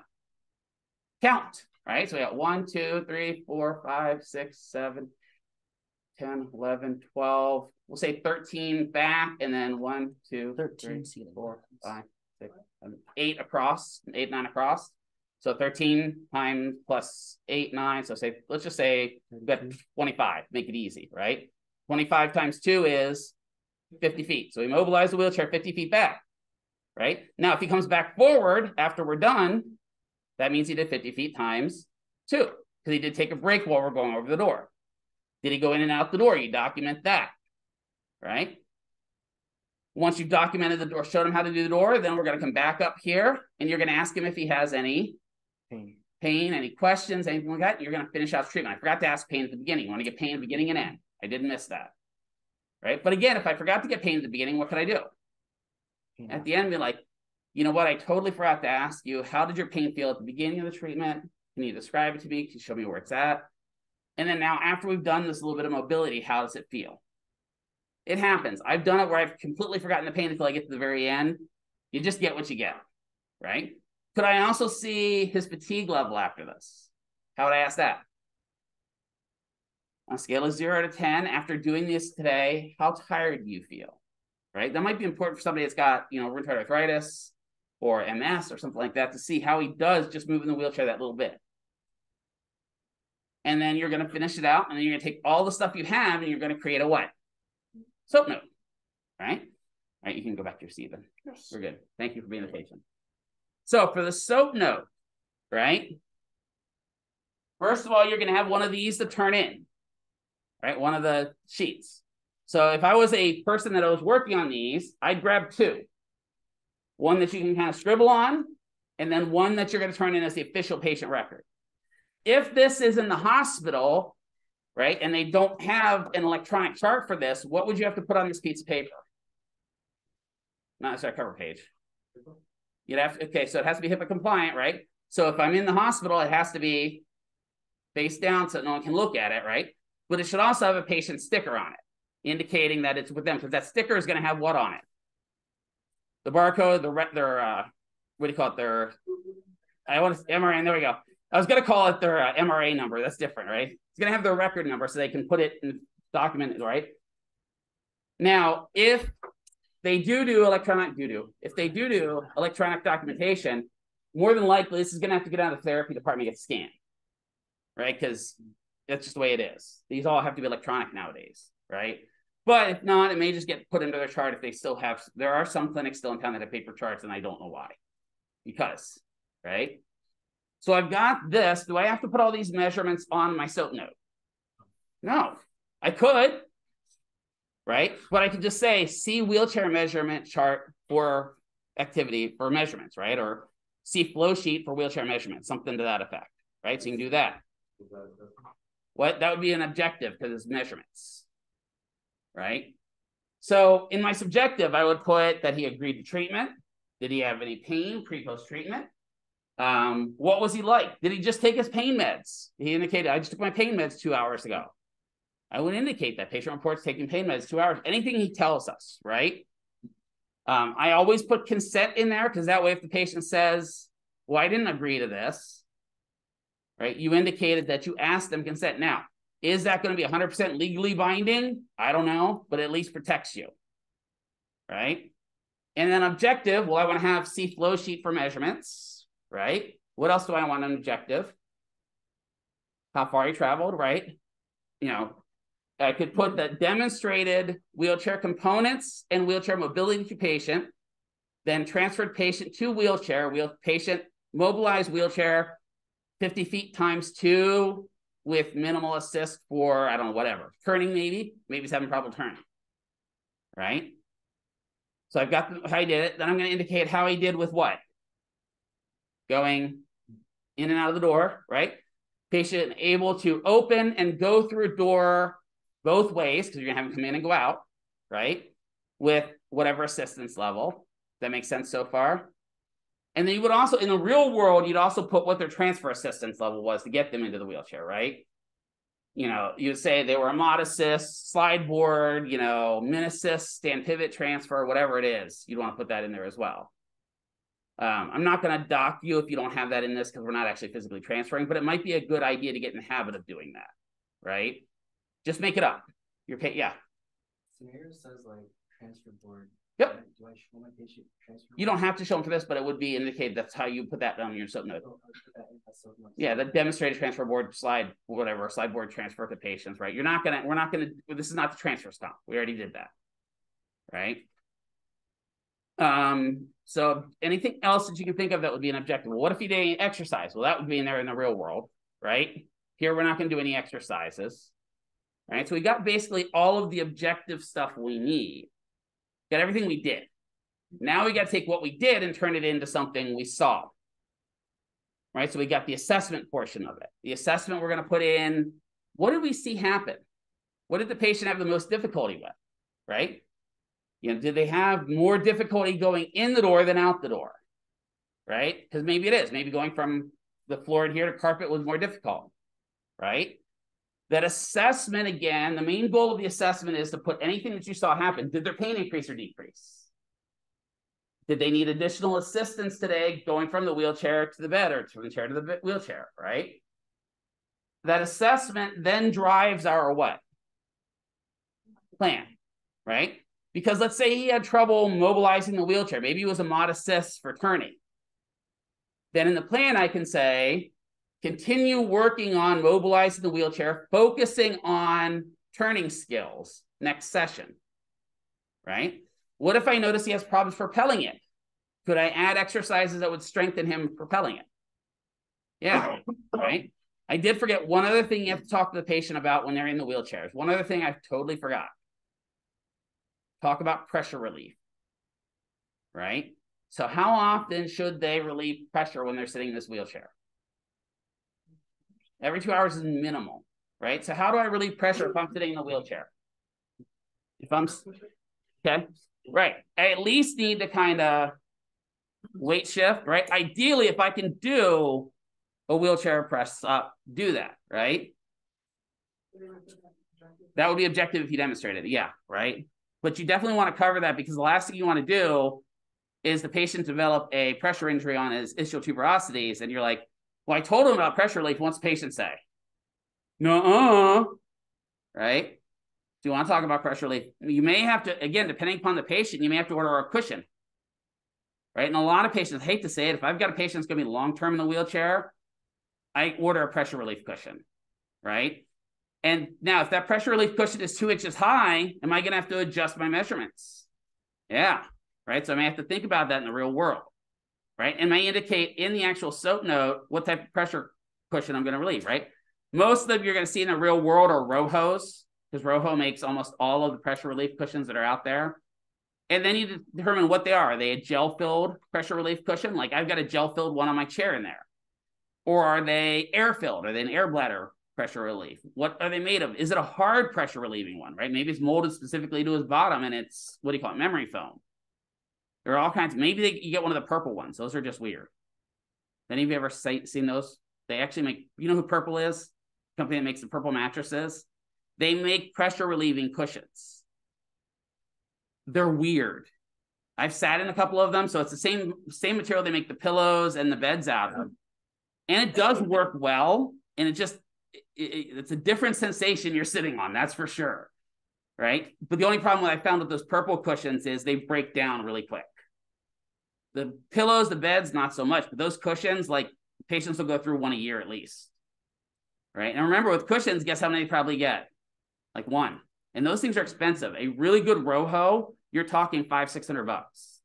Count right? So we got 1, 2, 3, 4, 5, 6, 7, 10, 11, 12. We'll say 13 back and then 1, 2, 13, 3, 4, 5, 6, 7, 8 across, 8, 9 across. So 13 times plus 8, 9. So say, let's just say we got 25, make it easy, right? 25 times 2 is 50 feet. So we mobilize the wheelchair 50 feet back, right? Now, if he comes back forward after we're done, that means he did 50 feet times two, because he did take a break while we're going over the door. Did he go in and out the door? You document that, right? Once you've documented the door, showed him how to do the door, then we're going to come back up here and you're going to ask him if he has any pain, pain any questions, anything like that. You're going to finish out treatment. I forgot to ask pain at the beginning. You want to get pain at the beginning and end. I didn't miss that. Right. But again, if I forgot to get pain at the beginning, what could I do? Yeah. At mm-hmm. the end, be like, you know what? I totally forgot to ask you, how did your pain feel at the beginning of the treatment? Can you describe it to me? Can you show me where it's at? And then now, after we've done this little bit of mobility, how does it feel? It happens. I've done it where I've completely forgotten the pain until I get to the very end. You just get what you get, right? Could I also see his fatigue level after this? How would I ask that? On a scale of zero to 10, after doing this today, how tired do you feel? Right? That might be important for somebody that's got, you know, rheumatoid arthritis, or MS or something like that to see how he does just moving the wheelchair that little bit. and then you're going to finish it out, and then you're going to take all the stuff you have, and you're going to create a what? Soap note, right? All right, you can go back to your seat then. Yes. We're good. Thank you for being patient. So for the soap note, right? First of all, you're going to have one of these to turn in, right? One of the sheets. So if I was a person that I was working on these, I'd grab two. One that you can kind of scribble on, and then one that you're going to turn in as the official patient record. If this is in the hospital, right, and they don't have an electronic chart for this, what would you have to put on this piece of paper? Not a cover page. You'd have to, okay, so it has to be HIPAA compliant, right? So if I'm in the hospital, it has to be face down so no one can look at it, right? But it should also have a patient sticker on it, indicating that it's with them, because that sticker is going to have what on it? The barcode, the their uh, what do you call it? Their I want to MRA. There we go. I was going to call it their uh, MRA number. That's different, right? It's going to have their record number so they can put it in document, right? Now, if they do do electronic do do, if they do do electronic documentation, more than likely this is going to have to get out of the therapy department and get scanned, right? Because that's just the way it is. These all have to be electronic nowadays, right? But if not, it may just get put into their chart if they still have. There are some clinics still in town that have paper charts, and I don't know why. Because, right? So I've got this. Do I have to put all these measurements on my SOAP note? No, I could, right? But I could just say, see wheelchair measurement chart for activity for measurements, right? Or see flow sheet for wheelchair measurements, something to that effect, right? So you can do that. What that would be an objective because it's measurements, right? So in my subjective, I would put that he agreed to treatment. Did he have any pain pre post treatment? Um, what was he like? Did he just take his pain meds? He indicated, I just took my pain meds two hours ago. I would indicate that patient reports taking pain meds two hours. Anything he tells us, right? Um, I always put consent in there because that way, if the patient says, "Well, I didn't agree to this," right? You indicated that you asked them consent. Now, is that going to be 100% legally binding? I don't know, but at least protects you, right? And then objective. Well, I want to have C flow sheet for measurements, right? What else do I want an objective? How far he traveled, right? You know, I could put the demonstrated wheelchair components and wheelchair mobility to patient, then transferred patient to wheelchair, wheel patient mobilized wheelchair, 50 feet times two with minimal assist for, I don't know, whatever. Turning maybe, maybe he's having trouble turning, right? So I've got the, how he did it. Then I'm going to indicate how he did with what? Going in and out of the door, right? Patient able to open and go through a door both ways because you're gonna have them come in and go out, right? With whatever assistance level. That makes sense so far. And then you would also, in the real world, you'd also put what their transfer assistance level was to get them into the wheelchair, right? You know, you'd say they were a mod assist, slide board, you know, min assist, stand pivot transfer, whatever it is. You'd want to put that in there as well. Um, I'm not going to dock you if you don't have that in this because we're not actually physically transferring, but it might be a good idea to get in the habit of doing that, right? Just make it up. You're pay, yeah. Scenario says like transfer board. Yep. Do I show my patient transfer? You don't have to show them for this, but it would be indicated that's how you put that down in your SOAP note. Oh, I'll put that in my SOAP notes. Yeah, the demonstrated transfer board slide, whatever, slide board transfer to patients, right? You're not gonna, we're not gonna, this is not the transfer stop. We already did that. Right? Um, so anything else that you can think of that would be an objective? Well, what if you did any exercise? Well, that would be in there in the real world, right? Here we're not gonna do any exercises. Right. So we got basically all of the objective stuff we need. Got everything we did. Now we got to take what we did and turn it into something we saw. Right. So we got the assessment portion of it. The assessment we're going to put in what did we see happen? What did the patient have the most difficulty with? Right. You know, did they have more difficulty going in the door than out the door? Right. Because maybe it is. Maybe going from the floor in here to carpet was more difficult. Right that assessment again, the main goal of the assessment is to put anything that you saw happen. Did their pain increase or decrease? Did they need additional assistance today going from the wheelchair to the bed or from the chair to the wheelchair, right? That assessment then drives our what? Plan, right? Because let's say he had trouble mobilizing the wheelchair. Maybe it was a mod assist for turning. Then in the plan, I can say, Continue working on mobilizing the wheelchair, focusing on turning skills next session. Right? What if I notice he has problems propelling it? Could I add exercises that would strengthen him propelling it? Yeah, right. I did forget one other thing you have to talk to the patient about when they're in the wheelchairs. One other thing I totally forgot. Talk about pressure relief. Right? So, how often should they relieve pressure when they're sitting in this wheelchair? Every two hours is minimal, right? So, how do I relieve pressure if I'm sitting in the wheelchair? If I'm okay, right, I at least need to kind of weight shift, right? Ideally, if I can do a wheelchair press up, do that, right? That would be objective if you demonstrated it, yeah, right? But you definitely want to cover that because the last thing you want to do is the patient develop a pressure injury on his ischial tuberosities, and you're like, well, I told him about pressure relief. What's the patient say? No, right? Do you want to talk about pressure relief? You may have to, again, depending upon the patient, you may have to order a cushion, right? And a lot of patients hate to say it. If I've got a patient that's going to be long term in the wheelchair, I order a pressure relief cushion, right? And now, if that pressure relief cushion is two inches high, am I going to have to adjust my measurements? Yeah, right. So I may have to think about that in the real world, right? And may indicate in the actual SOAP note what type of pressure cushion I'm going to relieve, right? Most of them you're going to see in the real world are Rohos, because Roho makes almost all of the pressure relief cushions that are out there. And then you determine what they are. Are they a gel filled pressure relief cushion? Like I've got a gel filled one on my chair in there. Or are they air filled? Are they an air bladder pressure relief? What are they made of? Is it a hard pressure relieving one, right? Maybe it's molded specifically to his bottom and it's what do you call it? Memory foam. There are all kinds. Maybe they, you get one of the purple ones. Those are just weird. Any of you ever say, seen those? They actually make, you know who Purple is? Company that makes the purple mattresses. They make pressure relieving cushions. They're weird. I've sat in a couple of them, so it's the same same material they make the pillows and the beds out of and it does work well and it just it, it, it's a different sensation you're sitting on that's for sure right but the only problem that i found with those purple cushions is they break down really quick the pillows the beds not so much but those cushions like patients will go through one a year at least right and remember with cushions guess how many they probably get like one and those things are expensive a really good roho you're talking five six hundred bucks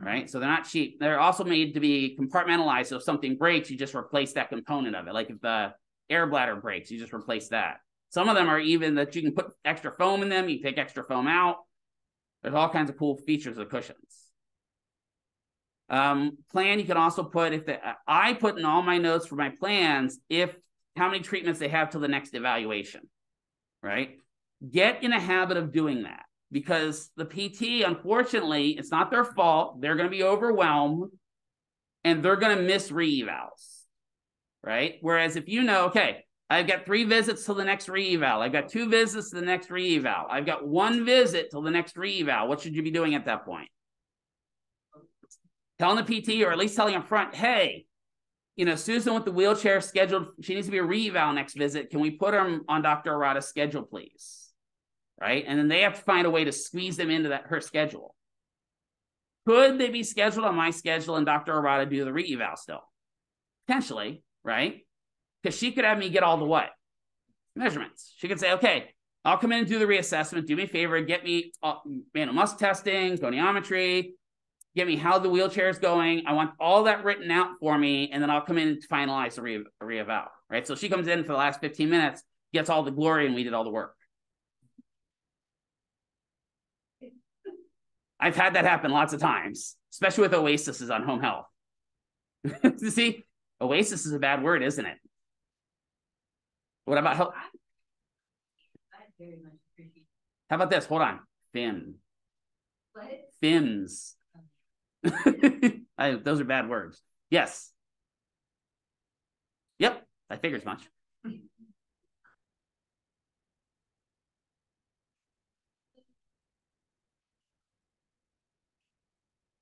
right? So they're not cheap. They're also made to be compartmentalized. So if something breaks, you just replace that component of it. Like if the air bladder breaks, you just replace that. Some of them are even that you can put extra foam in them. You take extra foam out. There's all kinds of cool features of cushions. Um, plan you can also put if the I put in all my notes for my plans if how many treatments they have till the next evaluation, right? Get in a habit of doing that because the PT, unfortunately, it's not their fault. They're going to be overwhelmed and they're going to miss re-evals, right? Whereas if you know, okay, I've got three visits till the next re-eval. I've got two visits to the next re-eval. I've got one visit till the next re-eval. What should you be doing at that point? Telling the PT or at least telling up front, hey, you know, Susan with the wheelchair scheduled, she needs to be a re-eval next visit. Can we put her on Dr. Arata's schedule, please? right? And then they have to find a way to squeeze them into that her schedule. Could they be scheduled on my schedule and Dr. Arata do the re-eval still? Potentially, right? Because she could have me get all the what? Measurements. She could say, okay, I'll come in and do the reassessment. Do me a favor, get me uh, manual muscle testing, goniometry, get me how the wheelchair is going. I want all that written out for me, and then I'll come in to finalize the re- re-eval, right? So she comes in for the last 15 minutes, gets all the glory, and we did all the work. I've had that happen lots of times, especially with Oasis is on home health. you [laughs] see, Oasis is a bad word, isn't it? What about help? How about this? Hold on. FIM. What? FIMs. I, those are bad words. Yes. Yep, I figured as much.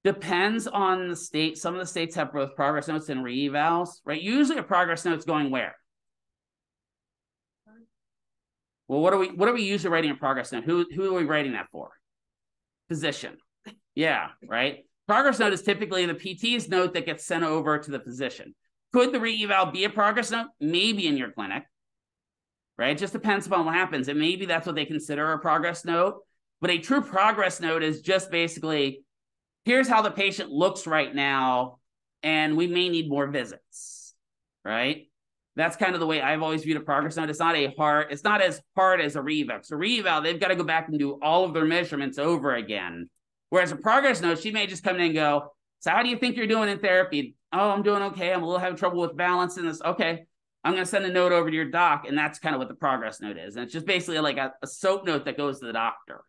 Depends on the state. Some of the states have both progress notes and re-evals, right? Usually a progress note's going where? Well, what are we what are we usually writing a progress note? Who who are we writing that for? Physician. Yeah, right. Progress note is typically the PT's note that gets sent over to the physician. Could the re-eval be a progress note? Maybe in your clinic, right? It just depends upon what happens. And maybe that's what they consider a progress note. But a true progress note is just basically here's how the patient looks right now, and we may need more visits, right? That's kind of the way I've always viewed a progress note. It's not a hard, it's not as hard as a re-eval. So re-eval, they've got to go back and do all of their measurements over again. Whereas a progress note, she may just come in and go, So how do you think you're doing in therapy? Oh, I'm doing okay. I'm a little having trouble with balance in this. Okay. I'm going to send a note over to your doc. And that's kind of what the progress note is. And it's just basically like a, a soap note that goes to the doctor.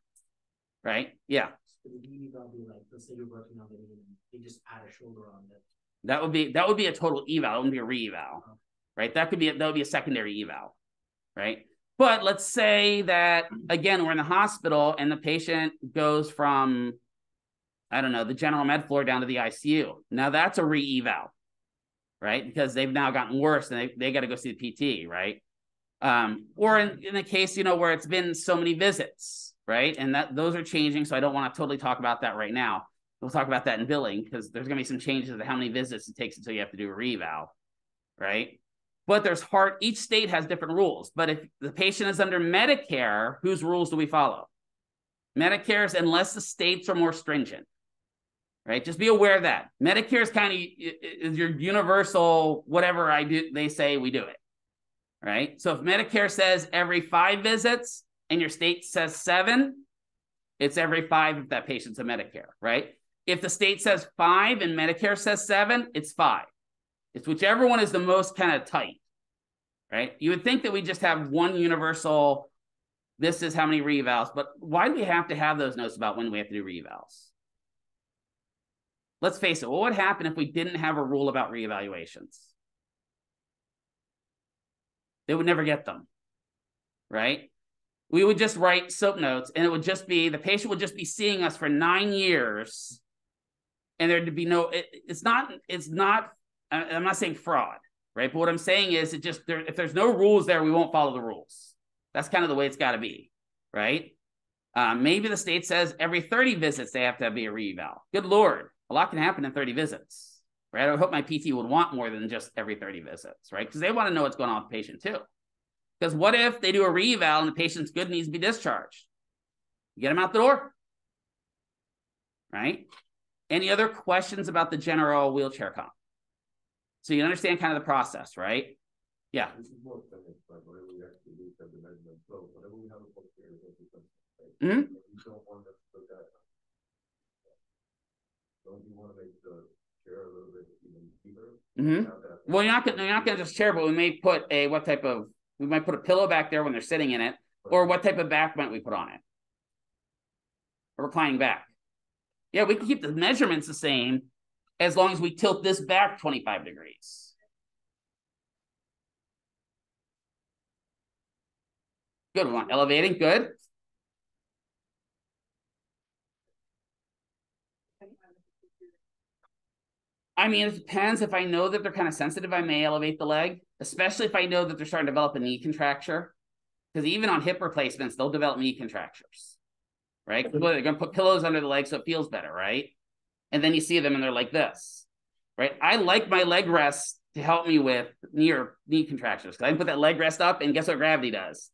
Right? Yeah. So the eval be like, let's say you're working on the knee and they just add a shoulder on it. That would be that would be a total eval. It wouldn't be a re-eval. Right? That could be a, that would be a secondary eval. Right? But let's say that again we're in the hospital and the patient goes from I don't know, the general med floor down to the ICU. Now that's a re-eval, right? Because they've now gotten worse and they, they got to go see the PT, right? Um, or in, in the case, you know, where it's been so many visits, right? And that those are changing. So I don't want to totally talk about that right now. We'll talk about that in billing because there's going to be some changes to how many visits it takes until you have to do a re-eval, right? But there's hard, each state has different rules. But if the patient is under Medicare, whose rules do we follow? Medicare's, unless the states are more stringent right? Just be aware of that. Medicare is kind of is your universal whatever I do. They say we do it, right? So if Medicare says every five visits and your state says seven, it's every five if that patient's a Medicare, right? If the state says five and Medicare says seven, it's five. It's whichever one is the most kind of tight, right? You would think that we just have one universal. This is how many revals, but why do we have to have those notes about when we have to do revals? Let's face it, what would happen if we didn't have a rule about reevaluations? They would never get them, right? We would just write soap notes and it would just be the patient would just be seeing us for nine years and there'd be no, it, it's not, it's not, I'm not saying fraud, right? But what I'm saying is it just, there, if there's no rules there, we won't follow the rules. That's kind of the way it's got to be, right? Uh, maybe the state says every 30 visits they have to be a reeval. Good Lord a lot can happen in 30 visits, right? I hope my PT would want more than just every 30 visits, right? Because they want to know what's going on with the patient too. Because what if they do a re-eval and the patient's good and needs to be discharged? You get them out the door, right? Any other questions about the general wheelchair comp? So you understand kind of the process, right? Yeah. This don't you want to make the chair a little bit even deeper? Mhm. Well, you're not gonna you're not gonna just chair, but we may put a what type of we might put a pillow back there when they're sitting in it, or what type of back might we put on it? A reclining back. Yeah, we can keep the measurements the same as long as we tilt this back 25 degrees. Good one. Elevating, good. I mean, it depends. If I know that they're kind of sensitive, I may elevate the leg, especially if I know that they're starting to develop a knee contracture. Because even on hip replacements, they'll develop knee contractures, right? They're going to put pillows under the leg so it feels better, right? And then you see them and they're like this, right? I like my leg rest to help me with knee or knee contractures because I can put that leg rest up and guess what gravity does?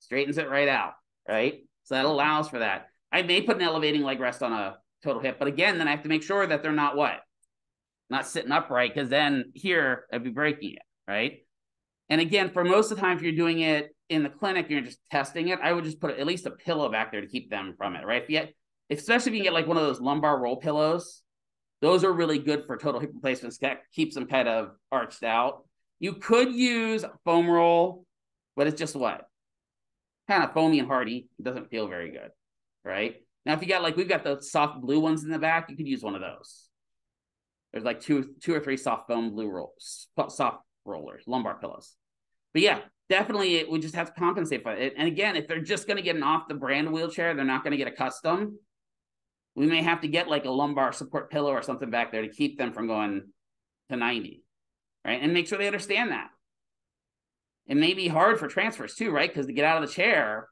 Straightens it right out, right? So that allows for that. I may put an elevating leg rest on a total hip, but again, then I have to make sure that they're not what? Not sitting upright because then here I'd be breaking it, right? And again, for most of the time, if you're doing it in the clinic, you're just testing it. I would just put at least a pillow back there to keep them from it, right? If you get, especially if you get like one of those lumbar roll pillows, those are really good for total hip replacements. Keeps them kind of arched out. You could use foam roll, but it's just what kind of foamy and hardy. It doesn't feel very good, right? Now, if you got like we've got the soft blue ones in the back, you could use one of those. There's like two two or three soft foam blue rolls, soft rollers, lumbar pillows. But yeah, definitely it, we just have to compensate for it. And again, if they're just going to get an off the brand wheelchair, they're not going to get a custom. We may have to get like a lumbar support pillow or something back there to keep them from going to 90, right? And make sure they understand that. It may be hard for transfers too, right? Because to get out of the chair,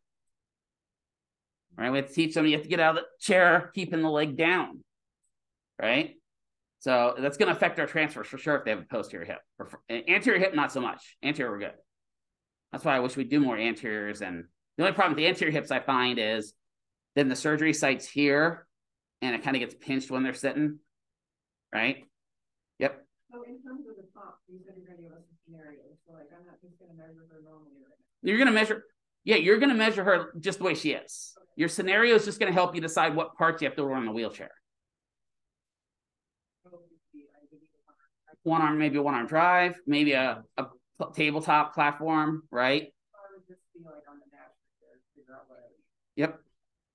right? We have to teach them you have to get out of the chair, keeping the leg down, right? So that's going to affect our transfers for sure if they have a posterior hip. Or anterior hip, not so much. Anterior, we're good. That's why I wish we'd do more anteriors. And the only problem with the anterior hips I find is then the surgery site's here and it kind of gets pinched when they're sitting, right? Yep. So in terms of the top, you said you're gonna give us a scenario, so like I'm not just gonna measure her normally right You're going to measure, yeah, you're going to measure her just the way she is. Your scenario is just going to help you decide what parts you have to run in the wheelchair. now. So it'd be, I believe, One arm, maybe a one arm drive, maybe a, a tabletop platform, right? I would just be like on the dash there, figure out what I would. Yep.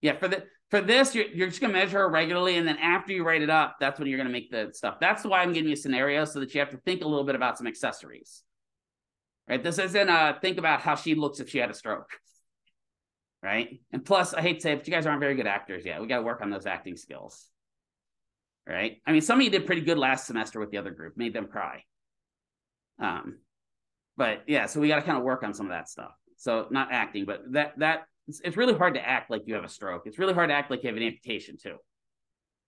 Yeah, for the for this, you're you're just gonna measure her regularly, and then after you write it up, that's when you're gonna make the stuff. That's why I'm giving you a scenario so that you have to think a little bit about some accessories. Right? This isn't a think about how she looks if she had a stroke. Right? And plus, I hate to say it, but you guys aren't very good actors yet. We gotta work on those acting skills. Right? I mean, some of you did pretty good last semester with the other group, made them cry. Um, but yeah, so we gotta kind of work on some of that stuff. So not acting, but that that it's, it's really hard to act like you have a stroke. It's really hard to act like you have an amputation too.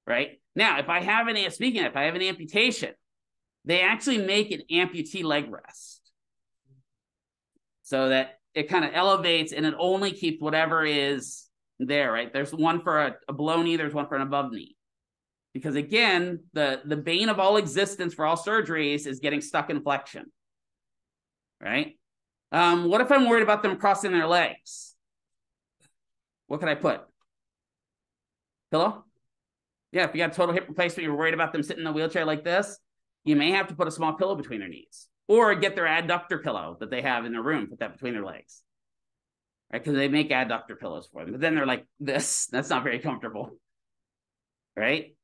Right now, if I have an speaking, if I have an amputation, they actually make an amputee leg rest so that it kind of elevates and it only keeps whatever is there. Right? There's one for a, a below knee. There's one for an above knee. Because again, the the bane of all existence for all surgeries is getting stuck in flexion. Right? Um, what if I'm worried about them crossing their legs? What can I put? Pillow? Yeah, if you got total hip replacement, you're worried about them sitting in a wheelchair like this, you may have to put a small pillow between their knees or get their adductor pillow that they have in their room, put that between their legs. Right? Because they make adductor pillows for them. But then they're like this. That's not very comfortable. Right?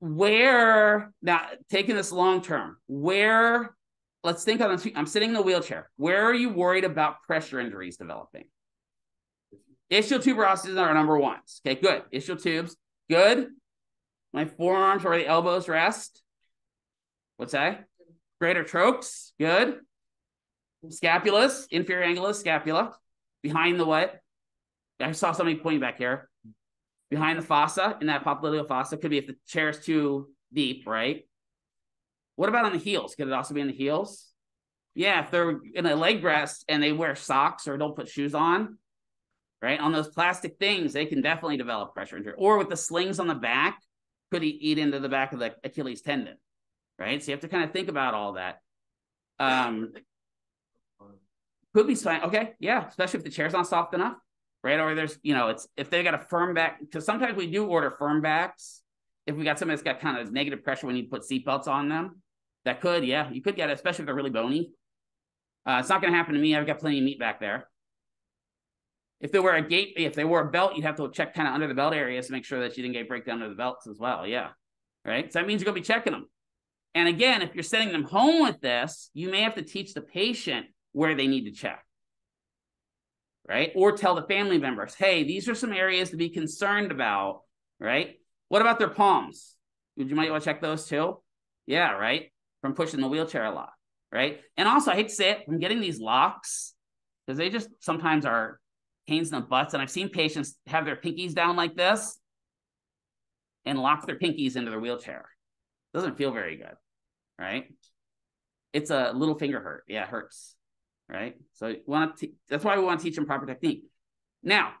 Where now taking this long term, where let's think on the I'm sitting in a wheelchair. Where are you worried about pressure injuries developing? Ischial tuberosities are number ones. Okay, good. Ischial tubes, good. My forearms where the elbows rest. What's that? Greater trochs, good. Scapulas, inferior angulus scapula, behind the what? I saw somebody pointing back here. Behind the fossa, in that popliteal fossa, could be if the chair is too deep, right? What about on the heels? Could it also be in the heels? Yeah, if they're in a leg rest and they wear socks or don't put shoes on, right? On those plastic things, they can definitely develop pressure injury. Or with the slings on the back, could eat, eat into the back of the Achilles tendon, right? So you have to kind of think about all that. Um, could be spine. Okay, yeah, especially if the chair's not soft enough, right? Or there's, you know, it's if they got a firm back, because sometimes we do order firm backs. If we got somebody that's got kind of negative pressure, we need to put seatbelts on them. That could, yeah, you could get it, especially if they're really bony. Uh, it's not going to happen to me. I've got plenty of meat back there. If they wear a gate, if they wore a belt, you'd have to check kind of under the belt areas to make sure that you didn't get breakdown under the belts as well. Yeah. Right. So that means you're going to be checking them. And again, if you're sending them home with this, you may have to teach the patient where they need to check. Right. Or tell the family members, hey, these are some areas to be concerned about. Right. What about their palms? Would you might want to check those too? Yeah. Right. From pushing the wheelchair a lot. Right. And also, I hate to say it, from getting these locks, because they just sometimes are pains in the butts. And I've seen patients have their pinkies down like this and lock their pinkies into their wheelchair. Doesn't feel very good, right? It's a little finger hurt. Yeah, it hurts, right? So want to that's why we want to teach them proper technique. Now,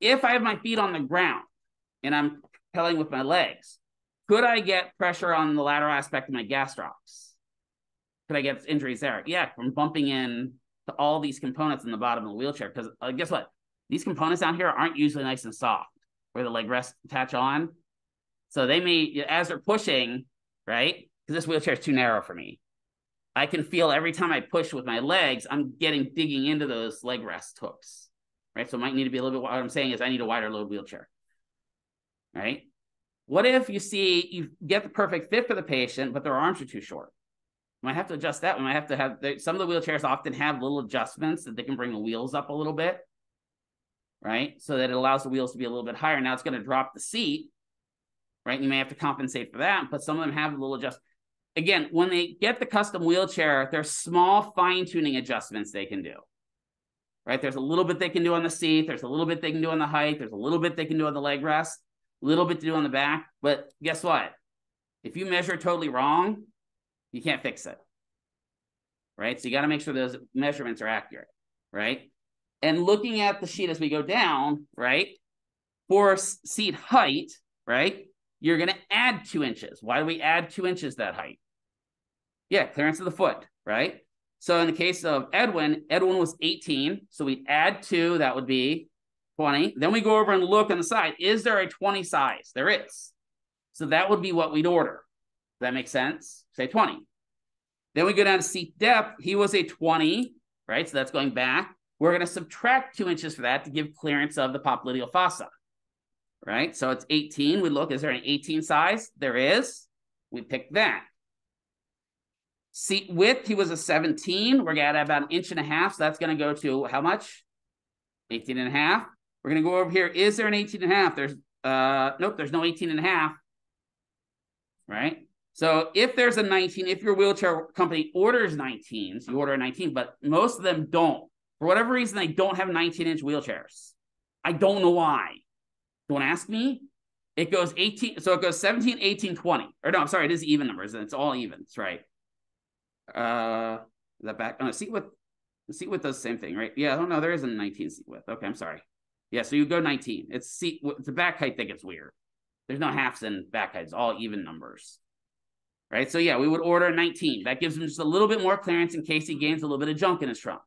if I have my feet on the ground and I'm propelling with my legs, could I get pressure on the lateral aspect of my gastrocs? Could I get injuries there? Yeah, from bumping in to all these components in the bottom of the wheelchair. Because uh, guess what? These components down here aren't usually nice and soft where the leg rests attach on. So they may, as they're pushing, right? Because this wheelchair is too narrow for me. I can feel every time I push with my legs, I'm getting digging into those leg rest hooks, right? So it might need to be a little bit. What I'm saying is, I need a wider load wheelchair, right? What if you see you get the perfect fit for the patient, but their arms are too short? might have to adjust that. We might have to have some of the wheelchairs often have little adjustments that they can bring the wheels up a little bit, right? So that it allows the wheels to be a little bit higher. Now it's going to drop the seat, right? You may have to compensate for that, but some of them have a little adjust. Again, when they get the custom wheelchair, there's small fine tuning adjustments they can do, right? There's a little bit they can do on the seat. There's a little bit they can do on the height. There's a little bit they can do on the leg rest, a little bit to do on the back. But guess what? If you measure totally wrong, you can't fix it. Right. So you got to make sure those measurements are accurate. Right. And looking at the sheet as we go down, right, for seat height, right, you're going to add two inches. Why do we add two inches that height? Yeah, clearance of the foot, right? So in the case of Edwin, Edwin was 18. So we add two, that would be 20. Then we go over and look on the side. Is there a 20 size? There is. So that would be what we'd order. Does that make sense? Say 20. Then we go down to seat depth. He was a 20, right? So that's going back. We're going to subtract two inches for that to give clearance of the popliteal fossa, right? So it's 18. We look, is there an 18 size? There is. We pick that. Seat width, he was a 17. We're going to about an inch and a half. So that's going to go to how much? 18 and a half. We're going to go over here. Is there an 18 and a half? There's, uh, nope, there's no 18 and a half. Right? So if there's a 19, if your wheelchair company orders 19s, you order a 19, but most of them don't. For whatever reason, they don't have 19 inch wheelchairs. I don't know why. Don't ask me. It goes 18, so it goes 17, 18, 20. Or no, I'm sorry, it is even numbers, and it's all evens, right? Uh that back? Oh, seat width. The seat width does the same thing, right? Yeah, I don't know. There isn't 19 seat width. Okay, I'm sorry. Yeah, so you go 19. It's seat it's the back height that gets weird. There's no halves and back heights, all even numbers. Right? So yeah, we would order 19. That gives him just a little bit more clearance in case he gains a little bit of junk in his trunk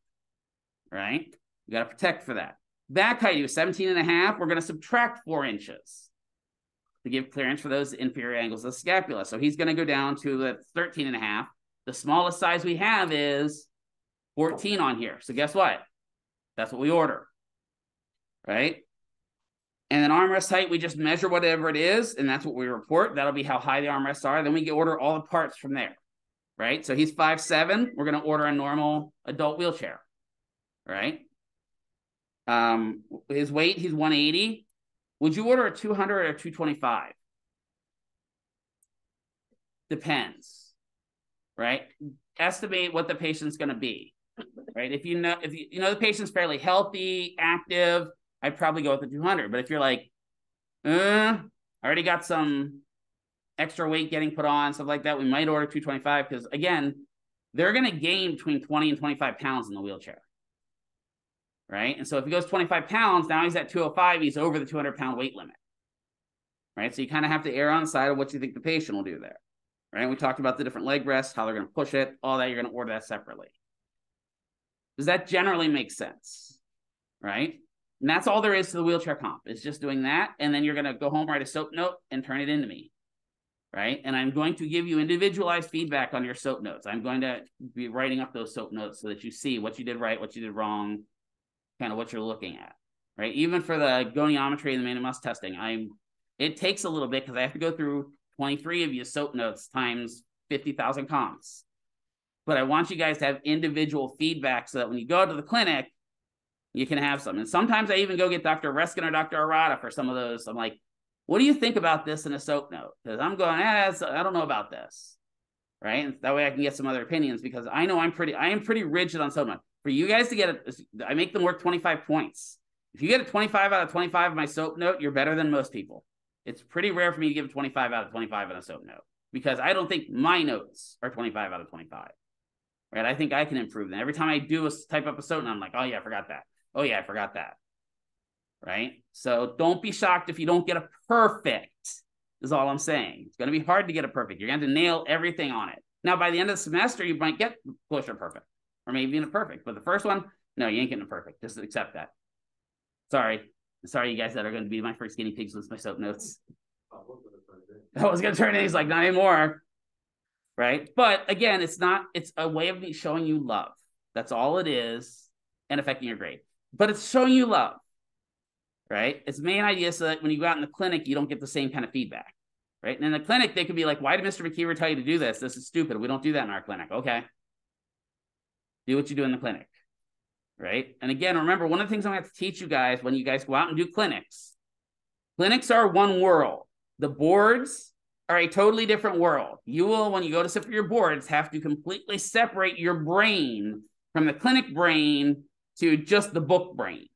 right? You got to protect for that. Back height, he was 17 and a half. We're going to subtract four inches to give clearance for those inferior angles of the scapula. So he's going to go down to the 13 and a half. The smallest size we have is 14 on here. So guess what? That's what we order, right? And then armrest height, we just measure whatever it is, and that's what we report. That'll be how high the armrests are. Then we get order all the parts from there, right? So he's five seven. We're going to order a normal adult wheelchair right? Um, his weight, he's 180. Would you order a 200 or 225? Depends, right? Estimate what the patient's going to be, right? If you know, if you, you know the patient's fairly healthy, active, I'd probably go with the 200. But if you're like, uh, I already got some extra weight getting put on, stuff like that, we might order 225 because again, they're going to gain between 20 and 25 pounds in the wheelchair right? And so if he goes 25 pounds, now he's at 205, he's over the 200 pound weight limit, right? So you kind of have to err on the side of what you think the patient will do there, right? We talked about the different leg rests, how they're going to push it, all that. You're going to order that separately. Does that generally make sense, right? And that's all there is to the wheelchair comp. It's just doing that, and then you're going to go home, write a SOAP note, and turn it into me. Right. And I'm going to give you individualized feedback on your SOAP notes. I'm going to be writing up those SOAP notes so that you see what you did right, what you did wrong, kind of what you're looking at, right? Even for the goniometry and the Mann-Must testing, I'm it takes a little bit because I have to go through 23 of you SOAP notes times 50,000 comps. But I want you guys to have individual feedback so that when you go to the clinic, you can have some. And sometimes I even go get Dr. Reskin or Dr. Arata for some of those. I'm like, what do you think about this in a SOAP note? Because I'm going, eh, I don't know about this. Right. And that way I can get some other opinions because I know I'm pretty, I am pretty rigid on SOAP note for you guys to get it, I make them work 25 points. If you get a 25 out of 25 of my soap note, you're better than most people. It's pretty rare for me to give a 25 out of 25 on a soap note because I don't think my notes are 25 out of 25. Right. I think I can improve them. Every time I do a type up a soap note, I'm like, oh yeah, I forgot that. Oh yeah, I forgot that. Right. So don't be shocked if you don't get a perfect, is all I'm saying. It's going to be hard to get a perfect. You're going to, to nail everything on it. Now, by the end of the semester, you might get closer to perfect or maybe even a perfect. But the first one, no, you ain't getting a perfect. Just accept that. Sorry. Sorry, you guys that are going to be my first guinea pigs with my soap notes. [laughs] I was going to turn in. He's like, not anymore. Right. But again, it's not, it's a way of me showing you love. That's all it is and affecting your grade. But it's showing you love. Right. It's main idea so that when you go out in the clinic, you don't get the same kind of feedback. Right. And in the clinic, they could be like, why did Mr. McKeever tell you to do this? This is stupid. We don't do that in our clinic. Okay do what you do in the clinic. Right. And again, remember, one of the things I'm going to have to teach you guys when you guys go out and do clinics clinics are one world. The boards are a totally different world. You will, when you go to sit for your boards, have to completely separate your brain from the clinic brain to just the book brain.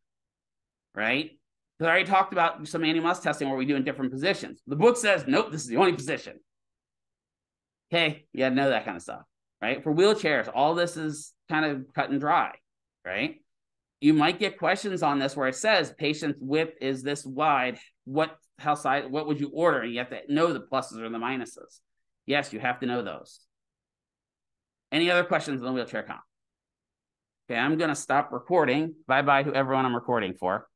Right. Because I already talked about some Mann-Must testing where we do in different positions. The book says, nope, this is the only position. Okay, you gotta know that kind of stuff, right? For wheelchairs, all this is kind of cut and dry, right? You might get questions on this where it says patient's width is this wide. What how size what would you order? And you have to know the pluses or the minuses. Yes, you have to know those. Any other questions on the wheelchair comp? Okay, I'm gonna stop recording. Bye bye to everyone I'm recording for.